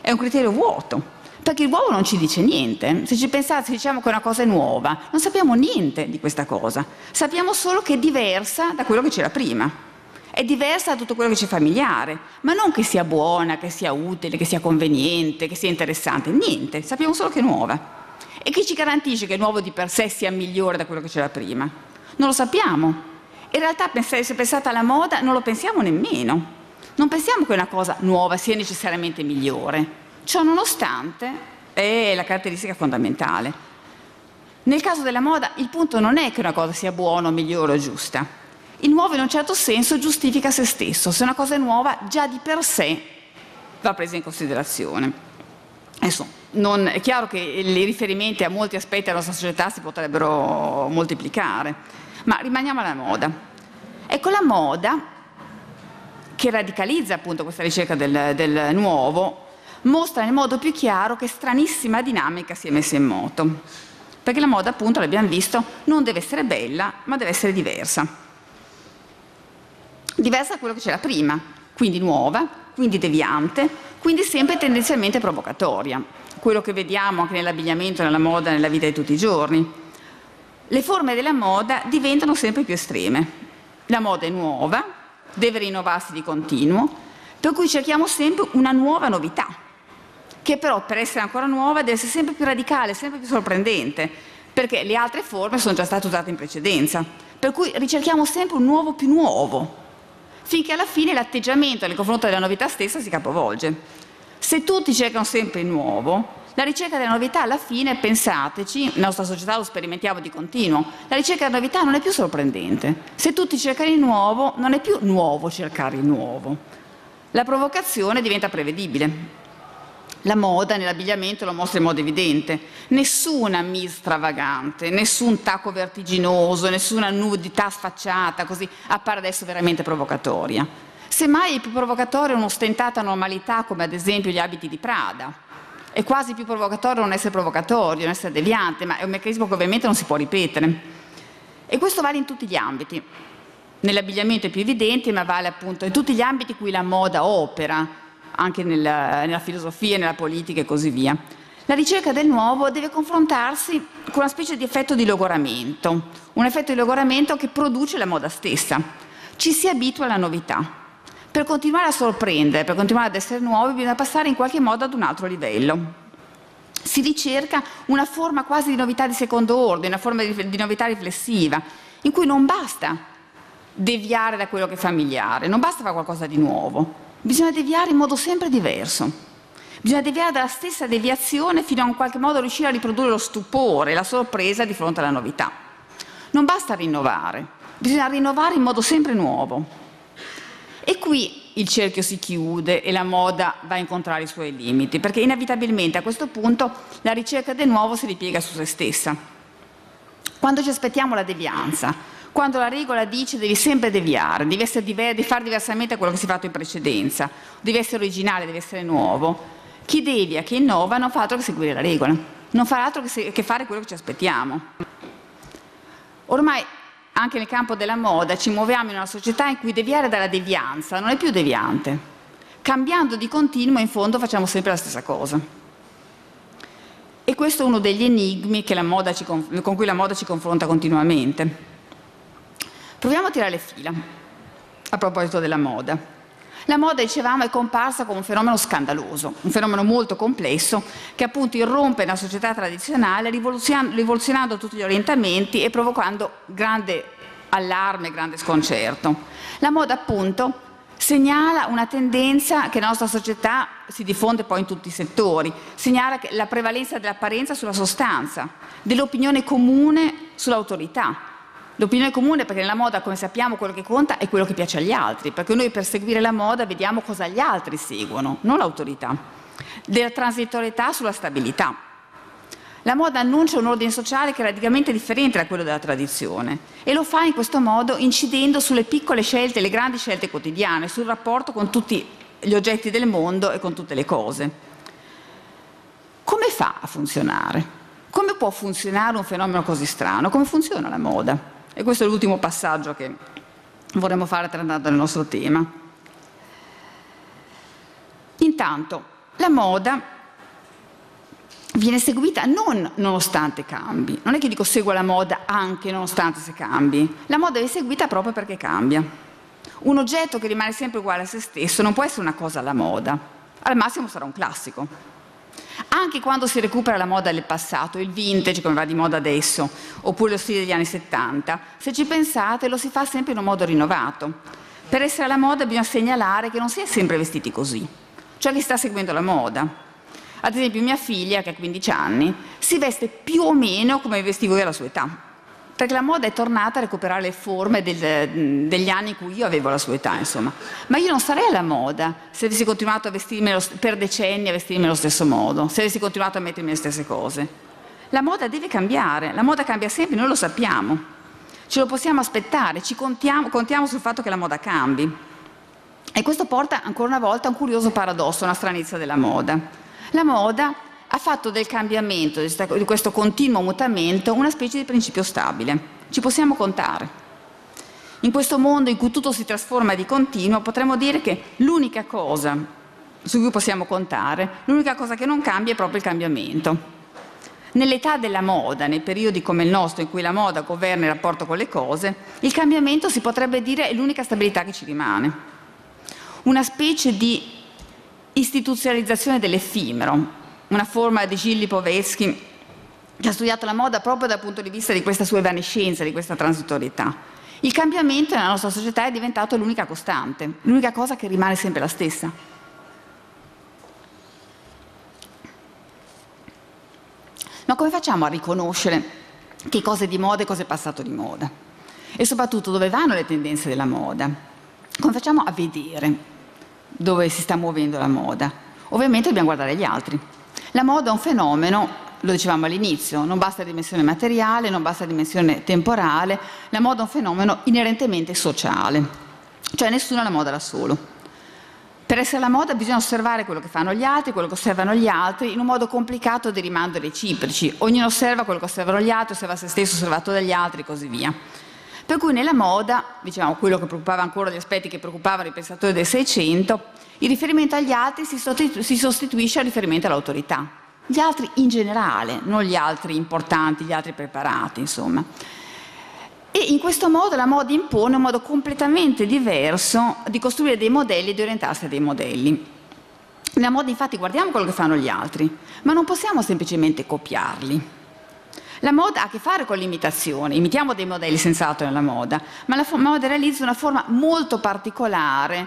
È un criterio vuoto, perché il nuovo non ci dice niente. Se ci pensate, se diciamo che una cosa è nuova, non sappiamo niente di questa cosa, sappiamo solo che è diversa da quello che c'era prima è diversa da tutto quello che ci è familiare, ma non che sia buona, che sia utile, che sia conveniente, che sia interessante, niente, sappiamo solo che è nuova. E chi ci garantisce che il nuovo di per sé sia migliore da quello che c'era prima? Non lo sappiamo. In realtà se pensate alla moda non lo pensiamo nemmeno. Non pensiamo che una cosa nuova sia necessariamente migliore. Ciò nonostante è la caratteristica fondamentale. Nel caso della moda il punto non è che una cosa sia buona, migliore o giusta, il nuovo in un certo senso giustifica se stesso, se una cosa è nuova già di per sé va presa in considerazione. Adesso, non, è chiaro che i riferimenti a molti aspetti della nostra società si potrebbero moltiplicare, ma rimaniamo alla moda. Ecco la moda, che radicalizza appunto questa ricerca del, del nuovo, mostra nel modo più chiaro che stranissima dinamica si è messa in moto. Perché la moda, appunto, l'abbiamo visto, non deve essere bella, ma deve essere diversa diversa da quello che c'era prima, quindi nuova, quindi deviante, quindi sempre tendenzialmente provocatoria. quello che vediamo anche nell'abbigliamento, nella moda, nella vita di tutti i giorni. Le forme della moda diventano sempre più estreme. La moda è nuova, deve rinnovarsi di continuo, per cui cerchiamo sempre una nuova novità, che però per essere ancora nuova deve essere sempre più radicale, sempre più sorprendente, perché le altre forme sono già state usate in precedenza. Per cui ricerchiamo sempre un nuovo più nuovo, finché alla fine l'atteggiamento nei confronti della novità stessa si capovolge. Se tutti cercano sempre il nuovo, la ricerca della novità alla fine, pensateci, nella nostra società lo sperimentiamo di continuo, la ricerca della novità non è più sorprendente. Se tutti cercano il nuovo, non è più nuovo cercare il nuovo. La provocazione diventa prevedibile. La moda nell'abbigliamento lo mostra in modo evidente. Nessuna mise stravagante, nessun tacco vertiginoso, nessuna nudità sfacciata, così appare adesso veramente provocatoria. Semmai il più provocatorio è un'ostentata normalità come ad esempio gli abiti di Prada. È quasi più provocatorio non essere provocatorio, non essere deviante, ma è un meccanismo che ovviamente non si può ripetere. E questo vale in tutti gli ambiti. Nell'abbigliamento è più evidente, ma vale appunto in tutti gli ambiti in cui la moda opera, anche nella, nella filosofia, nella politica e così via. La ricerca del nuovo deve confrontarsi con una specie di effetto di logoramento, un effetto di logoramento che produce la moda stessa. Ci si abitua alla novità. Per continuare a sorprendere, per continuare ad essere nuovi, bisogna passare in qualche modo ad un altro livello. Si ricerca una forma quasi di novità di secondo ordine, una forma di, di novità riflessiva, in cui non basta deviare da quello che è familiare, non basta fare qualcosa di nuovo, bisogna deviare in modo sempre diverso. Bisogna deviare dalla stessa deviazione fino a in qualche modo riuscire a riprodurre lo stupore, la sorpresa di fronte alla novità. Non basta rinnovare, bisogna rinnovare in modo sempre nuovo. E qui il cerchio si chiude e la moda va a incontrare i suoi limiti, perché inevitabilmente a questo punto la ricerca del nuovo si ripiega su se stessa. Quando ci aspettiamo la devianza, quando la regola dice devi sempre deviare, devi, diver devi fare diversamente da quello che si è fatto in precedenza, devi essere originale, devi essere nuovo, chi devia, chi innova non fa altro che seguire la regola, non fa altro che, che fare quello che ci aspettiamo. Ormai anche nel campo della moda ci muoviamo in una società in cui deviare dalla devianza non è più deviante. Cambiando di continuo in fondo facciamo sempre la stessa cosa. E questo è uno degli enigmi con cui la moda ci confronta continuamente. Proviamo a tirare le fila a proposito della moda. La moda, dicevamo, è comparsa come un fenomeno scandaloso, un fenomeno molto complesso che appunto irrompe nella società tradizionale rivoluzionando tutti gli orientamenti e provocando grande allarme, grande sconcerto. La moda appunto segnala una tendenza che nella nostra società si diffonde poi in tutti i settori, segnala la prevalenza dell'apparenza sulla sostanza, dell'opinione comune sull'autorità, L'opinione comune, perché nella moda, come sappiamo, quello che conta è quello che piace agli altri, perché noi per seguire la moda vediamo cosa gli altri seguono, non l'autorità. Della transitorietà sulla stabilità. La moda annuncia un ordine sociale che è radicalmente differente da quello della tradizione e lo fa in questo modo incidendo sulle piccole scelte, le grandi scelte quotidiane, sul rapporto con tutti gli oggetti del mondo e con tutte le cose. Come fa a funzionare? Come può funzionare un fenomeno così strano? Come funziona la moda? E questo è l'ultimo passaggio che vorremmo fare trattando il nostro tema. Intanto, la moda viene seguita non nonostante cambi. Non è che dico seguo la moda anche nonostante se cambi. La moda è seguita proprio perché cambia. Un oggetto che rimane sempre uguale a se stesso non può essere una cosa alla moda. Al massimo sarà un classico. Anche quando si recupera la moda del passato, il vintage come va di moda adesso, oppure lo stile degli anni 70, se ci pensate lo si fa sempre in un modo rinnovato. Per essere alla moda bisogna segnalare che non si è sempre vestiti così, cioè che sta seguendo la moda. Ad esempio mia figlia, che ha 15 anni, si veste più o meno come vestivo io alla sua età perché la moda è tornata a recuperare le forme del, degli anni in cui io avevo la sua età, insomma. Ma io non sarei alla moda se avessi continuato a vestirmi per decenni a vestirmi allo stesso modo, se avessi continuato a mettermi le stesse cose. La moda deve cambiare, la moda cambia sempre, noi lo sappiamo. Ce lo possiamo aspettare, ci contiamo, contiamo sul fatto che la moda cambi. E questo porta ancora una volta a un curioso paradosso, una stranezza della moda. La moda ha fatto del cambiamento, di questo continuo mutamento, una specie di principio stabile. Ci possiamo contare. In questo mondo in cui tutto si trasforma di continuo, potremmo dire che l'unica cosa su cui possiamo contare, l'unica cosa che non cambia è proprio il cambiamento. Nell'età della moda, nei periodi come il nostro in cui la moda governa il rapporto con le cose, il cambiamento si potrebbe dire è l'unica stabilità che ci rimane. Una specie di istituzionalizzazione dell'effimero, una forma di Gilles Lipovetsky che ha studiato la moda proprio dal punto di vista di questa sua evanescenza, di questa transitorietà. Il cambiamento nella nostra società è diventato l'unica costante, l'unica cosa che rimane sempre la stessa. Ma come facciamo a riconoscere che cosa è di moda e cosa è passato di moda? E soprattutto dove vanno le tendenze della moda? Come facciamo a vedere dove si sta muovendo la moda? Ovviamente dobbiamo guardare gli altri. La moda è un fenomeno, lo dicevamo all'inizio, non basta dimensione materiale, non basta dimensione temporale, la moda è un fenomeno inerentemente sociale, cioè nessuno la moda da solo. Per essere la moda bisogna osservare quello che fanno gli altri, quello che osservano gli altri, in un modo complicato di rimando reciproci. Ognuno osserva quello che osservano gli altri, osserva se stesso, osservato dagli altri e così via. Per cui nella moda, diciamo quello che preoccupava ancora, gli aspetti che preoccupavano i pensatori del Seicento, il riferimento agli altri si sostituisce al riferimento all'autorità. Gli altri in generale, non gli altri importanti, gli altri preparati, insomma. E in questo modo la moda impone un modo completamente diverso di costruire dei modelli e di orientarsi a dei modelli. Nella moda infatti guardiamo quello che fanno gli altri, ma non possiamo semplicemente copiarli. La moda ha a che fare con l'imitazione, imitiamo dei modelli senz'altro nella moda, ma la moda realizza una forma molto particolare,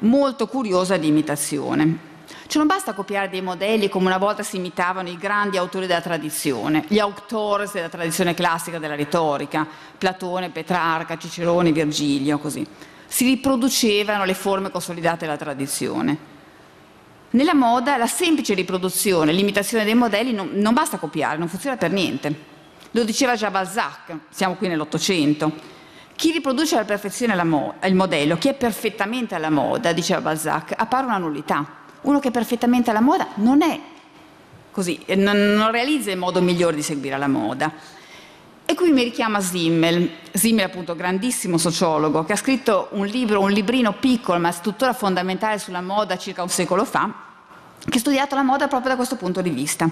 molto curiosa di imitazione. Cioè non basta copiare dei modelli come una volta si imitavano i grandi autori della tradizione, gli autores della tradizione classica della retorica, Platone, Petrarca, Cicerone, Virgilio, così. Si riproducevano le forme consolidate della tradizione. Nella moda la semplice riproduzione, l'imitazione dei modelli non, non basta copiare, non funziona per niente. Lo diceva già Balzac, siamo qui nell'Ottocento. Chi riproduce alla perfezione il modello, chi è perfettamente alla moda, diceva Balzac, appare una nullità uno che è perfettamente alla moda non è così, non, non realizza il modo migliore di seguire la moda. E qui mi richiama Simmel, Simmel appunto grandissimo sociologo, che ha scritto un libro, un librino piccolo ma tuttora fondamentale sulla moda circa un secolo fa, che ha studiato la moda proprio da questo punto di vista.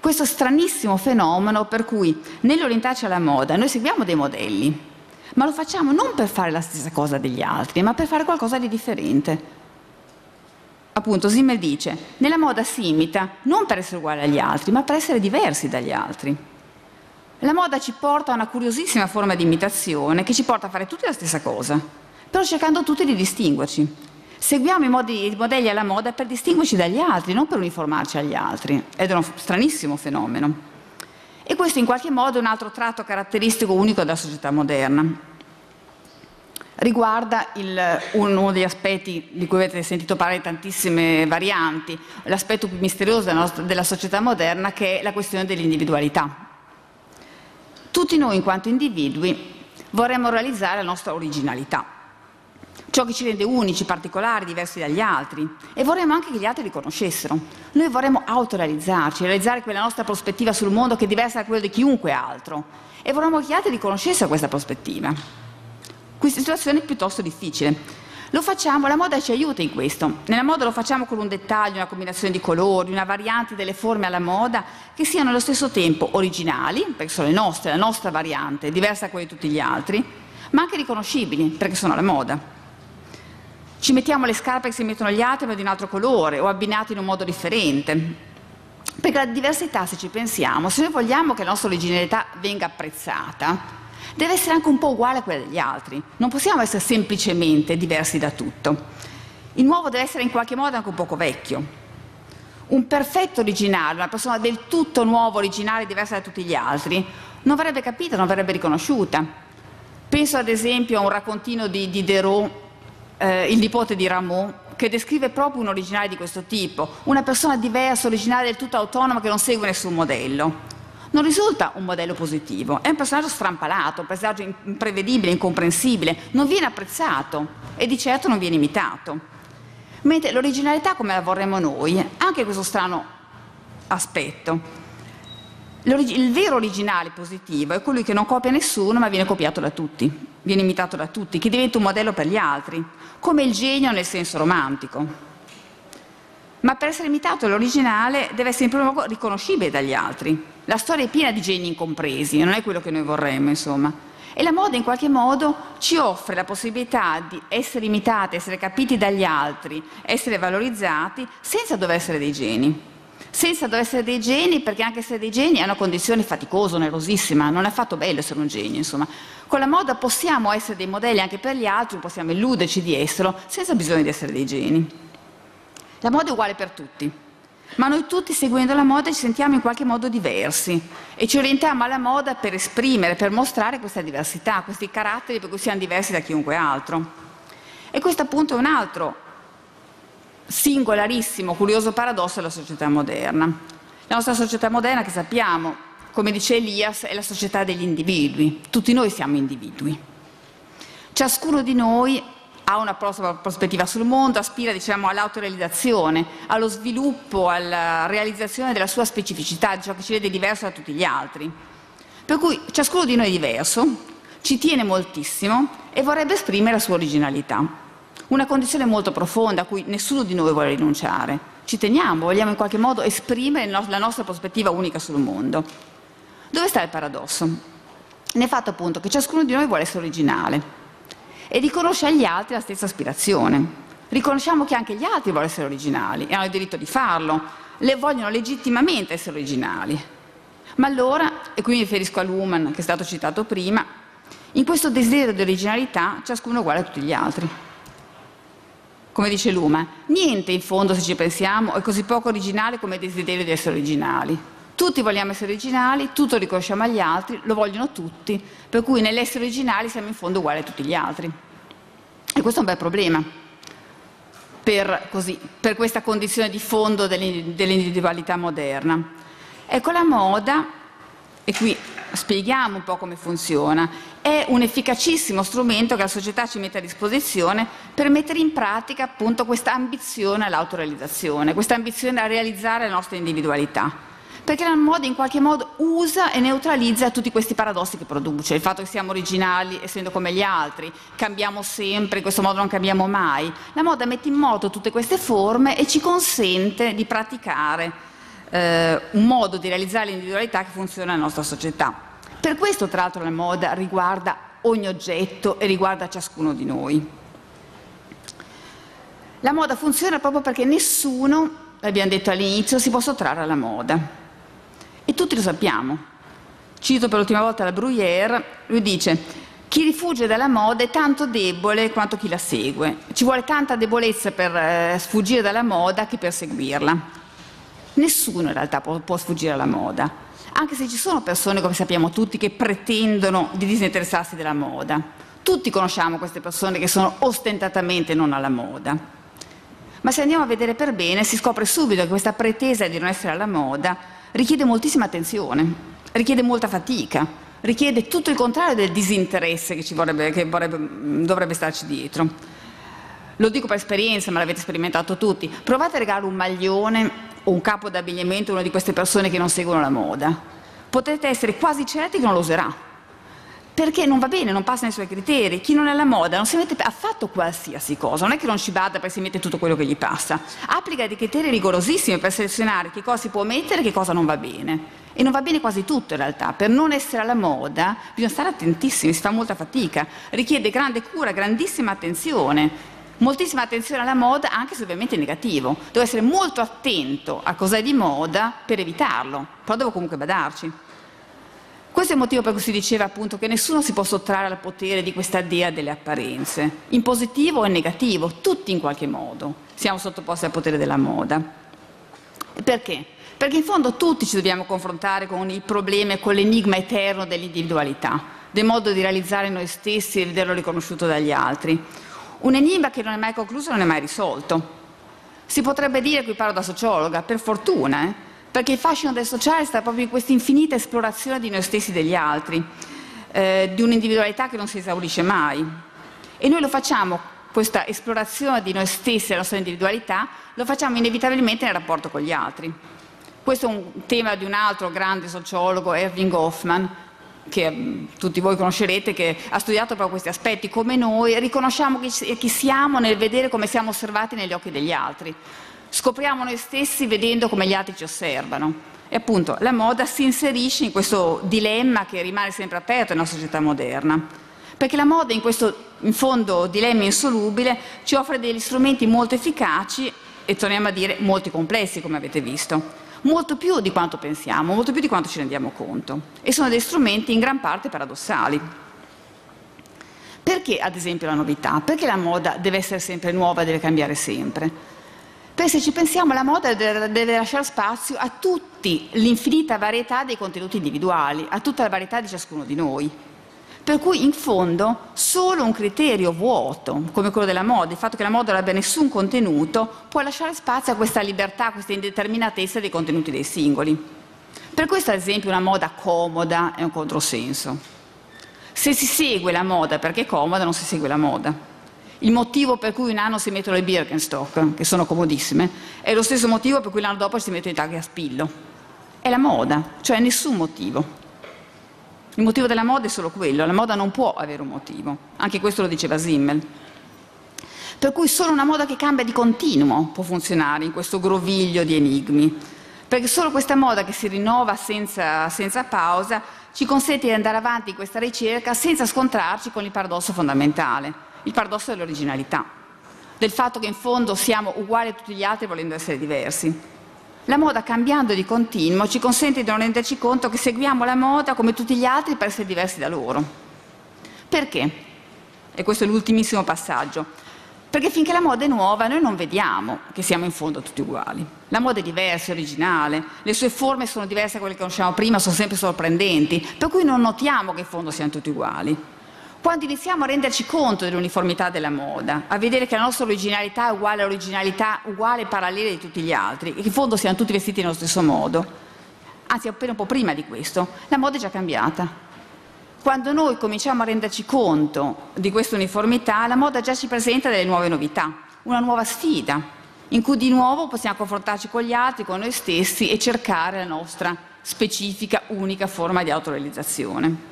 Questo stranissimo fenomeno per cui nell'orientarci alla moda noi seguiamo dei modelli, ma lo facciamo non per fare la stessa cosa degli altri, ma per fare qualcosa di differente, appunto Simmel dice, nella moda si imita non per essere uguali agli altri, ma per essere diversi dagli altri. La moda ci porta a una curiosissima forma di imitazione che ci porta a fare tutti la stessa cosa, però cercando tutti di distinguerci. Seguiamo i, modi, i modelli alla moda per distinguerci dagli altri, non per uniformarci agli altri, ed è uno stranissimo fenomeno. E questo in qualche modo è un altro tratto caratteristico unico della società moderna riguarda il, uno degli aspetti di cui avete sentito parlare tantissime varianti, l'aspetto più misterioso della, nostra, della società moderna che è la questione dell'individualità. Tutti noi in quanto individui vorremmo realizzare la nostra originalità, ciò che ci rende unici, particolari, diversi dagli altri e vorremmo anche che gli altri riconoscessero. Noi vorremmo autorealizzarci, realizzare quella nostra prospettiva sul mondo che è diversa da quella di chiunque altro e vorremmo che gli altri riconoscessero questa prospettiva. Questa situazione è piuttosto difficile. Lo facciamo, la moda ci aiuta in questo. Nella moda lo facciamo con un dettaglio, una combinazione di colori, una variante delle forme alla moda che siano allo stesso tempo originali, perché sono le nostre, la nostra variante, diversa da quella di tutti gli altri, ma anche riconoscibili, perché sono alla moda. Ci mettiamo le scarpe che si mettono gli altri ma di un altro colore o abbinate in un modo differente. Perché la diversità, se ci pensiamo, se noi vogliamo che la nostra originalità venga apprezzata, deve essere anche un po' uguale a quella degli altri. Non possiamo essere semplicemente diversi da tutto. Il nuovo deve essere in qualche modo anche un poco vecchio. Un perfetto originale, una persona del tutto nuova, originale, diversa da tutti gli altri, non verrebbe capita, non verrebbe riconosciuta. Penso ad esempio a un raccontino di Diderot, eh, il nipote di Rameau, che descrive proprio un originale di questo tipo, una persona diversa, originale, del tutto autonoma, che non segue nessun modello non risulta un modello positivo, è un personaggio strampalato, un personaggio imprevedibile, incomprensibile, non viene apprezzato e di certo non viene imitato. Mentre l'originalità come la vorremmo noi anche questo strano aspetto. Il vero originale positivo è colui che non copia nessuno ma viene copiato da tutti, viene imitato da tutti, che diventa un modello per gli altri, come il genio nel senso romantico. Ma per essere imitato l'originale deve essere in primo luogo riconoscibile dagli altri. La storia è piena di geni incompresi, non è quello che noi vorremmo, insomma. E la moda in qualche modo ci offre la possibilità di essere imitati, essere capiti dagli altri, essere valorizzati senza dover essere dei geni. Senza dover essere dei geni, perché anche essere dei geni è una condizione faticosa, onerosissima, non è affatto bello essere un genio, insomma. Con la moda possiamo essere dei modelli anche per gli altri, possiamo illuderci di esserlo, senza bisogno di essere dei geni. La moda è uguale per tutti, ma noi tutti seguendo la moda ci sentiamo in qualche modo diversi e ci orientiamo alla moda per esprimere, per mostrare questa diversità, questi caratteri per cui siamo diversi da chiunque altro. E questo appunto è un altro singolarissimo, curioso paradosso della società moderna. La nostra società moderna che sappiamo, come dice Elias, è la società degli individui. Tutti noi siamo individui. Ciascuno di noi ha una prospettiva sul mondo, aspira diciamo, all'autorealizzazione, allo sviluppo, alla realizzazione della sua specificità, di ciò che ci vede diverso da tutti gli altri. Per cui ciascuno di noi è diverso, ci tiene moltissimo e vorrebbe esprimere la sua originalità. Una condizione molto profonda a cui nessuno di noi vuole rinunciare. Ci teniamo, vogliamo in qualche modo esprimere la nostra prospettiva unica sul mondo. Dove sta il paradosso? Nel fatto appunto che ciascuno di noi vuole essere originale, e riconosce agli altri la stessa aspirazione. Riconosciamo che anche gli altri vogliono essere originali e hanno il diritto di farlo, le vogliono legittimamente essere originali. Ma allora, e qui mi riferisco a Luhmann che è stato citato prima, in questo desiderio di originalità ciascuno è uguale a tutti gli altri. Come dice Luhmann, niente in fondo, se ci pensiamo, è così poco originale come il desiderio di essere originali. Tutti vogliamo essere originali, tutto riconosciamo agli altri, lo vogliono tutti, per cui nell'essere originali siamo in fondo uguali a tutti gli altri. E questo è un bel problema per, così, per questa condizione di fondo dell'individualità moderna. Ecco, la moda, e qui spieghiamo un po' come funziona, è un efficacissimo strumento che la società ci mette a disposizione per mettere in pratica appunto questa ambizione all'autorealizzazione, questa ambizione a realizzare la nostra individualità perché la moda in qualche modo usa e neutralizza tutti questi paradossi che produce, il fatto che siamo originali essendo come gli altri, cambiamo sempre, in questo modo non cambiamo mai. La moda mette in moto tutte queste forme e ci consente di praticare eh, un modo di realizzare l'individualità che funziona nella nostra società. Per questo, tra l'altro, la moda riguarda ogni oggetto e riguarda ciascuno di noi. La moda funziona proprio perché nessuno, l'abbiamo detto all'inizio, si può sottrarre alla moda. E tutti lo sappiamo. Cito per l'ultima volta la Bruyère, lui dice chi rifugge dalla moda è tanto debole quanto chi la segue. Ci vuole tanta debolezza per eh, sfuggire dalla moda che per seguirla. Nessuno in realtà può, può sfuggire alla moda, anche se ci sono persone, come sappiamo tutti, che pretendono di disinteressarsi della moda. Tutti conosciamo queste persone che sono ostentatamente non alla moda. Ma se andiamo a vedere per bene si scopre subito che questa pretesa di non essere alla moda richiede moltissima attenzione, richiede molta fatica, richiede tutto il contrario del disinteresse che, vorrebbe, che vorrebbe, dovrebbe starci dietro. Lo dico per esperienza, ma l'avete sperimentato tutti. Provate a regalare un maglione o un capo d'abbigliamento a una di queste persone che non seguono la moda. Potete essere quasi certi che non lo userà perché non va bene, non passa nei suoi criteri. Chi non è alla moda non si mette affatto qualsiasi cosa, non è che non ci vada perché si mette tutto quello che gli passa. Applica dei criteri rigorosissimi per selezionare che cosa si può mettere e che cosa non va bene. E non va bene quasi tutto in realtà. Per non essere alla moda bisogna stare attentissimi, si fa molta fatica, richiede grande cura, grandissima attenzione. Moltissima attenzione alla moda, anche se ovviamente è negativo. Devo essere molto attento a cosa è di moda per evitarlo, però devo comunque badarci. Questo è il motivo per cui si diceva appunto che nessuno si può sottrarre al potere di questa dea delle apparenze, in positivo e negativo, tutti in qualche modo siamo sottoposti al potere della moda. Perché? Perché in fondo tutti ci dobbiamo confrontare con il problema e con l'enigma eterno dell'individualità, del modo di realizzare noi stessi e vederlo riconosciuto dagli altri. Un enigma che non è mai concluso e non è mai risolto. Si potrebbe dire, qui parlo da sociologa, per fortuna, eh, perché il fascino del sociale sta proprio in questa infinita esplorazione di noi stessi e degli altri, eh, di un'individualità che non si esaurisce mai. E noi lo facciamo, questa esplorazione di noi stessi e della nostra individualità, lo facciamo inevitabilmente nel rapporto con gli altri. Questo è un tema di un altro grande sociologo, Erving Hoffman, che mm, tutti voi conoscerete, che ha studiato proprio questi aspetti, come noi riconosciamo chi siamo nel vedere come siamo osservati negli occhi degli altri. Scopriamo noi stessi vedendo come gli altri ci osservano. E appunto la moda si inserisce in questo dilemma che rimane sempre aperto nella società moderna. Perché la moda in questo, in fondo, dilemma insolubile ci offre degli strumenti molto efficaci e torniamo a dire molto complessi, come avete visto. Molto più di quanto pensiamo, molto più di quanto ci rendiamo conto. E sono dei strumenti in gran parte paradossali. Perché, ad esempio, la novità? Perché la moda deve essere sempre nuova, deve cambiare sempre? Perché se ci pensiamo la moda deve lasciare spazio a tutta l'infinita varietà dei contenuti individuali, a tutta la varietà di ciascuno di noi. Per cui in fondo solo un criterio vuoto, come quello della moda, il fatto che la moda non abbia nessun contenuto, può lasciare spazio a questa libertà, a questa indeterminatezza dei contenuti dei singoli. Per questo ad esempio una moda comoda è un controsenso. Se si segue la moda perché è comoda, non si segue la moda. Il motivo per cui un anno si mettono le Birkenstock, che sono comodissime, è lo stesso motivo per cui l'anno dopo si mettono i tagli a spillo. È la moda, cioè nessun motivo. Il motivo della moda è solo quello, la moda non può avere un motivo. Anche questo lo diceva Simmel. Per cui solo una moda che cambia di continuo può funzionare in questo groviglio di enigmi. Perché solo questa moda che si rinnova senza, senza pausa ci consente di andare avanti in questa ricerca senza scontrarci con il paradosso fondamentale il paradosso dell'originalità, del fatto che in fondo siamo uguali a tutti gli altri volendo essere diversi. La moda cambiando di continuo ci consente di non renderci conto che seguiamo la moda come tutti gli altri per essere diversi da loro. Perché? E questo è l'ultimissimo passaggio. Perché finché la moda è nuova noi non vediamo che siamo in fondo tutti uguali. La moda è diversa, è originale, le sue forme sono diverse da quelle che conosciamo prima, sono sempre sorprendenti, per cui non notiamo che in fondo siamo tutti uguali. Quando iniziamo a renderci conto dell'uniformità della moda, a vedere che la nostra originalità è uguale all'originalità uguale e parallela di tutti gli altri, e che in fondo siamo tutti vestiti nello stesso modo, anzi appena un po' prima di questo, la moda è già cambiata. Quando noi cominciamo a renderci conto di questa uniformità, la moda già ci presenta delle nuove novità, una nuova sfida, in cui di nuovo possiamo confrontarci con gli altri, con noi stessi e cercare la nostra specifica, unica forma di autorealizzazione.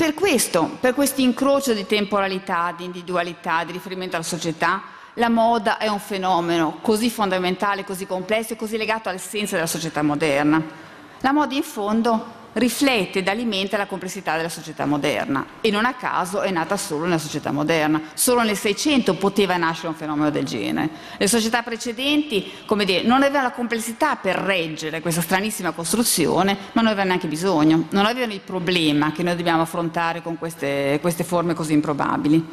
Per questo, per questo incrocio di temporalità, di individualità, di riferimento alla società, la moda è un fenomeno così fondamentale, così complesso e così legato al senso della società moderna. La moda in fondo riflette ed alimenta la complessità della società moderna e non a caso è nata solo nella società moderna. Solo nel Seicento poteva nascere un fenomeno del genere. Le società precedenti, come dire, non avevano la complessità per reggere questa stranissima costruzione, ma non avevano neanche bisogno, non avevano il problema che noi dobbiamo affrontare con queste, queste forme così improbabili.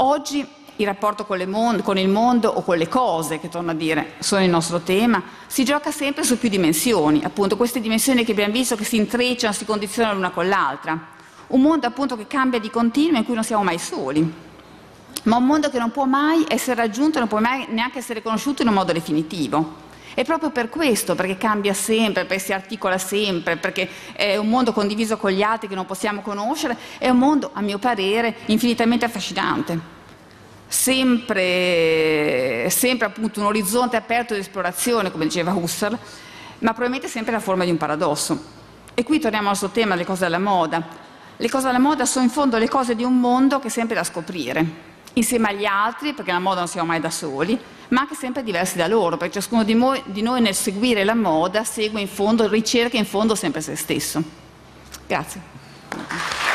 Oggi il rapporto con, mon- con, il mondo o con le cose, che torno a dire sono il nostro tema, si gioca sempre su più dimensioni, appunto queste dimensioni che abbiamo visto che si intrecciano, si condizionano l'una con l'altra. Un mondo appunto che cambia di continuo in cui non siamo mai soli, ma un mondo che non può mai essere raggiunto, non può mai neanche essere conosciuto in un modo definitivo. E proprio per questo, perché cambia sempre, perché si articola sempre, perché è un mondo condiviso con gli altri che non possiamo conoscere, è un mondo, a mio parere, infinitamente affascinante sempre, sempre appunto un orizzonte aperto di esplorazione, come diceva Husserl, ma probabilmente sempre la forma di un paradosso. E qui torniamo al nostro tema, le cose della moda. Le cose della moda sono in fondo le cose di un mondo che è sempre da scoprire, insieme agli altri, perché la moda non siamo mai da soli, ma anche sempre diversi da loro, perché ciascuno di noi, di noi nel seguire la moda segue in fondo, ricerca in fondo sempre se stesso. Grazie.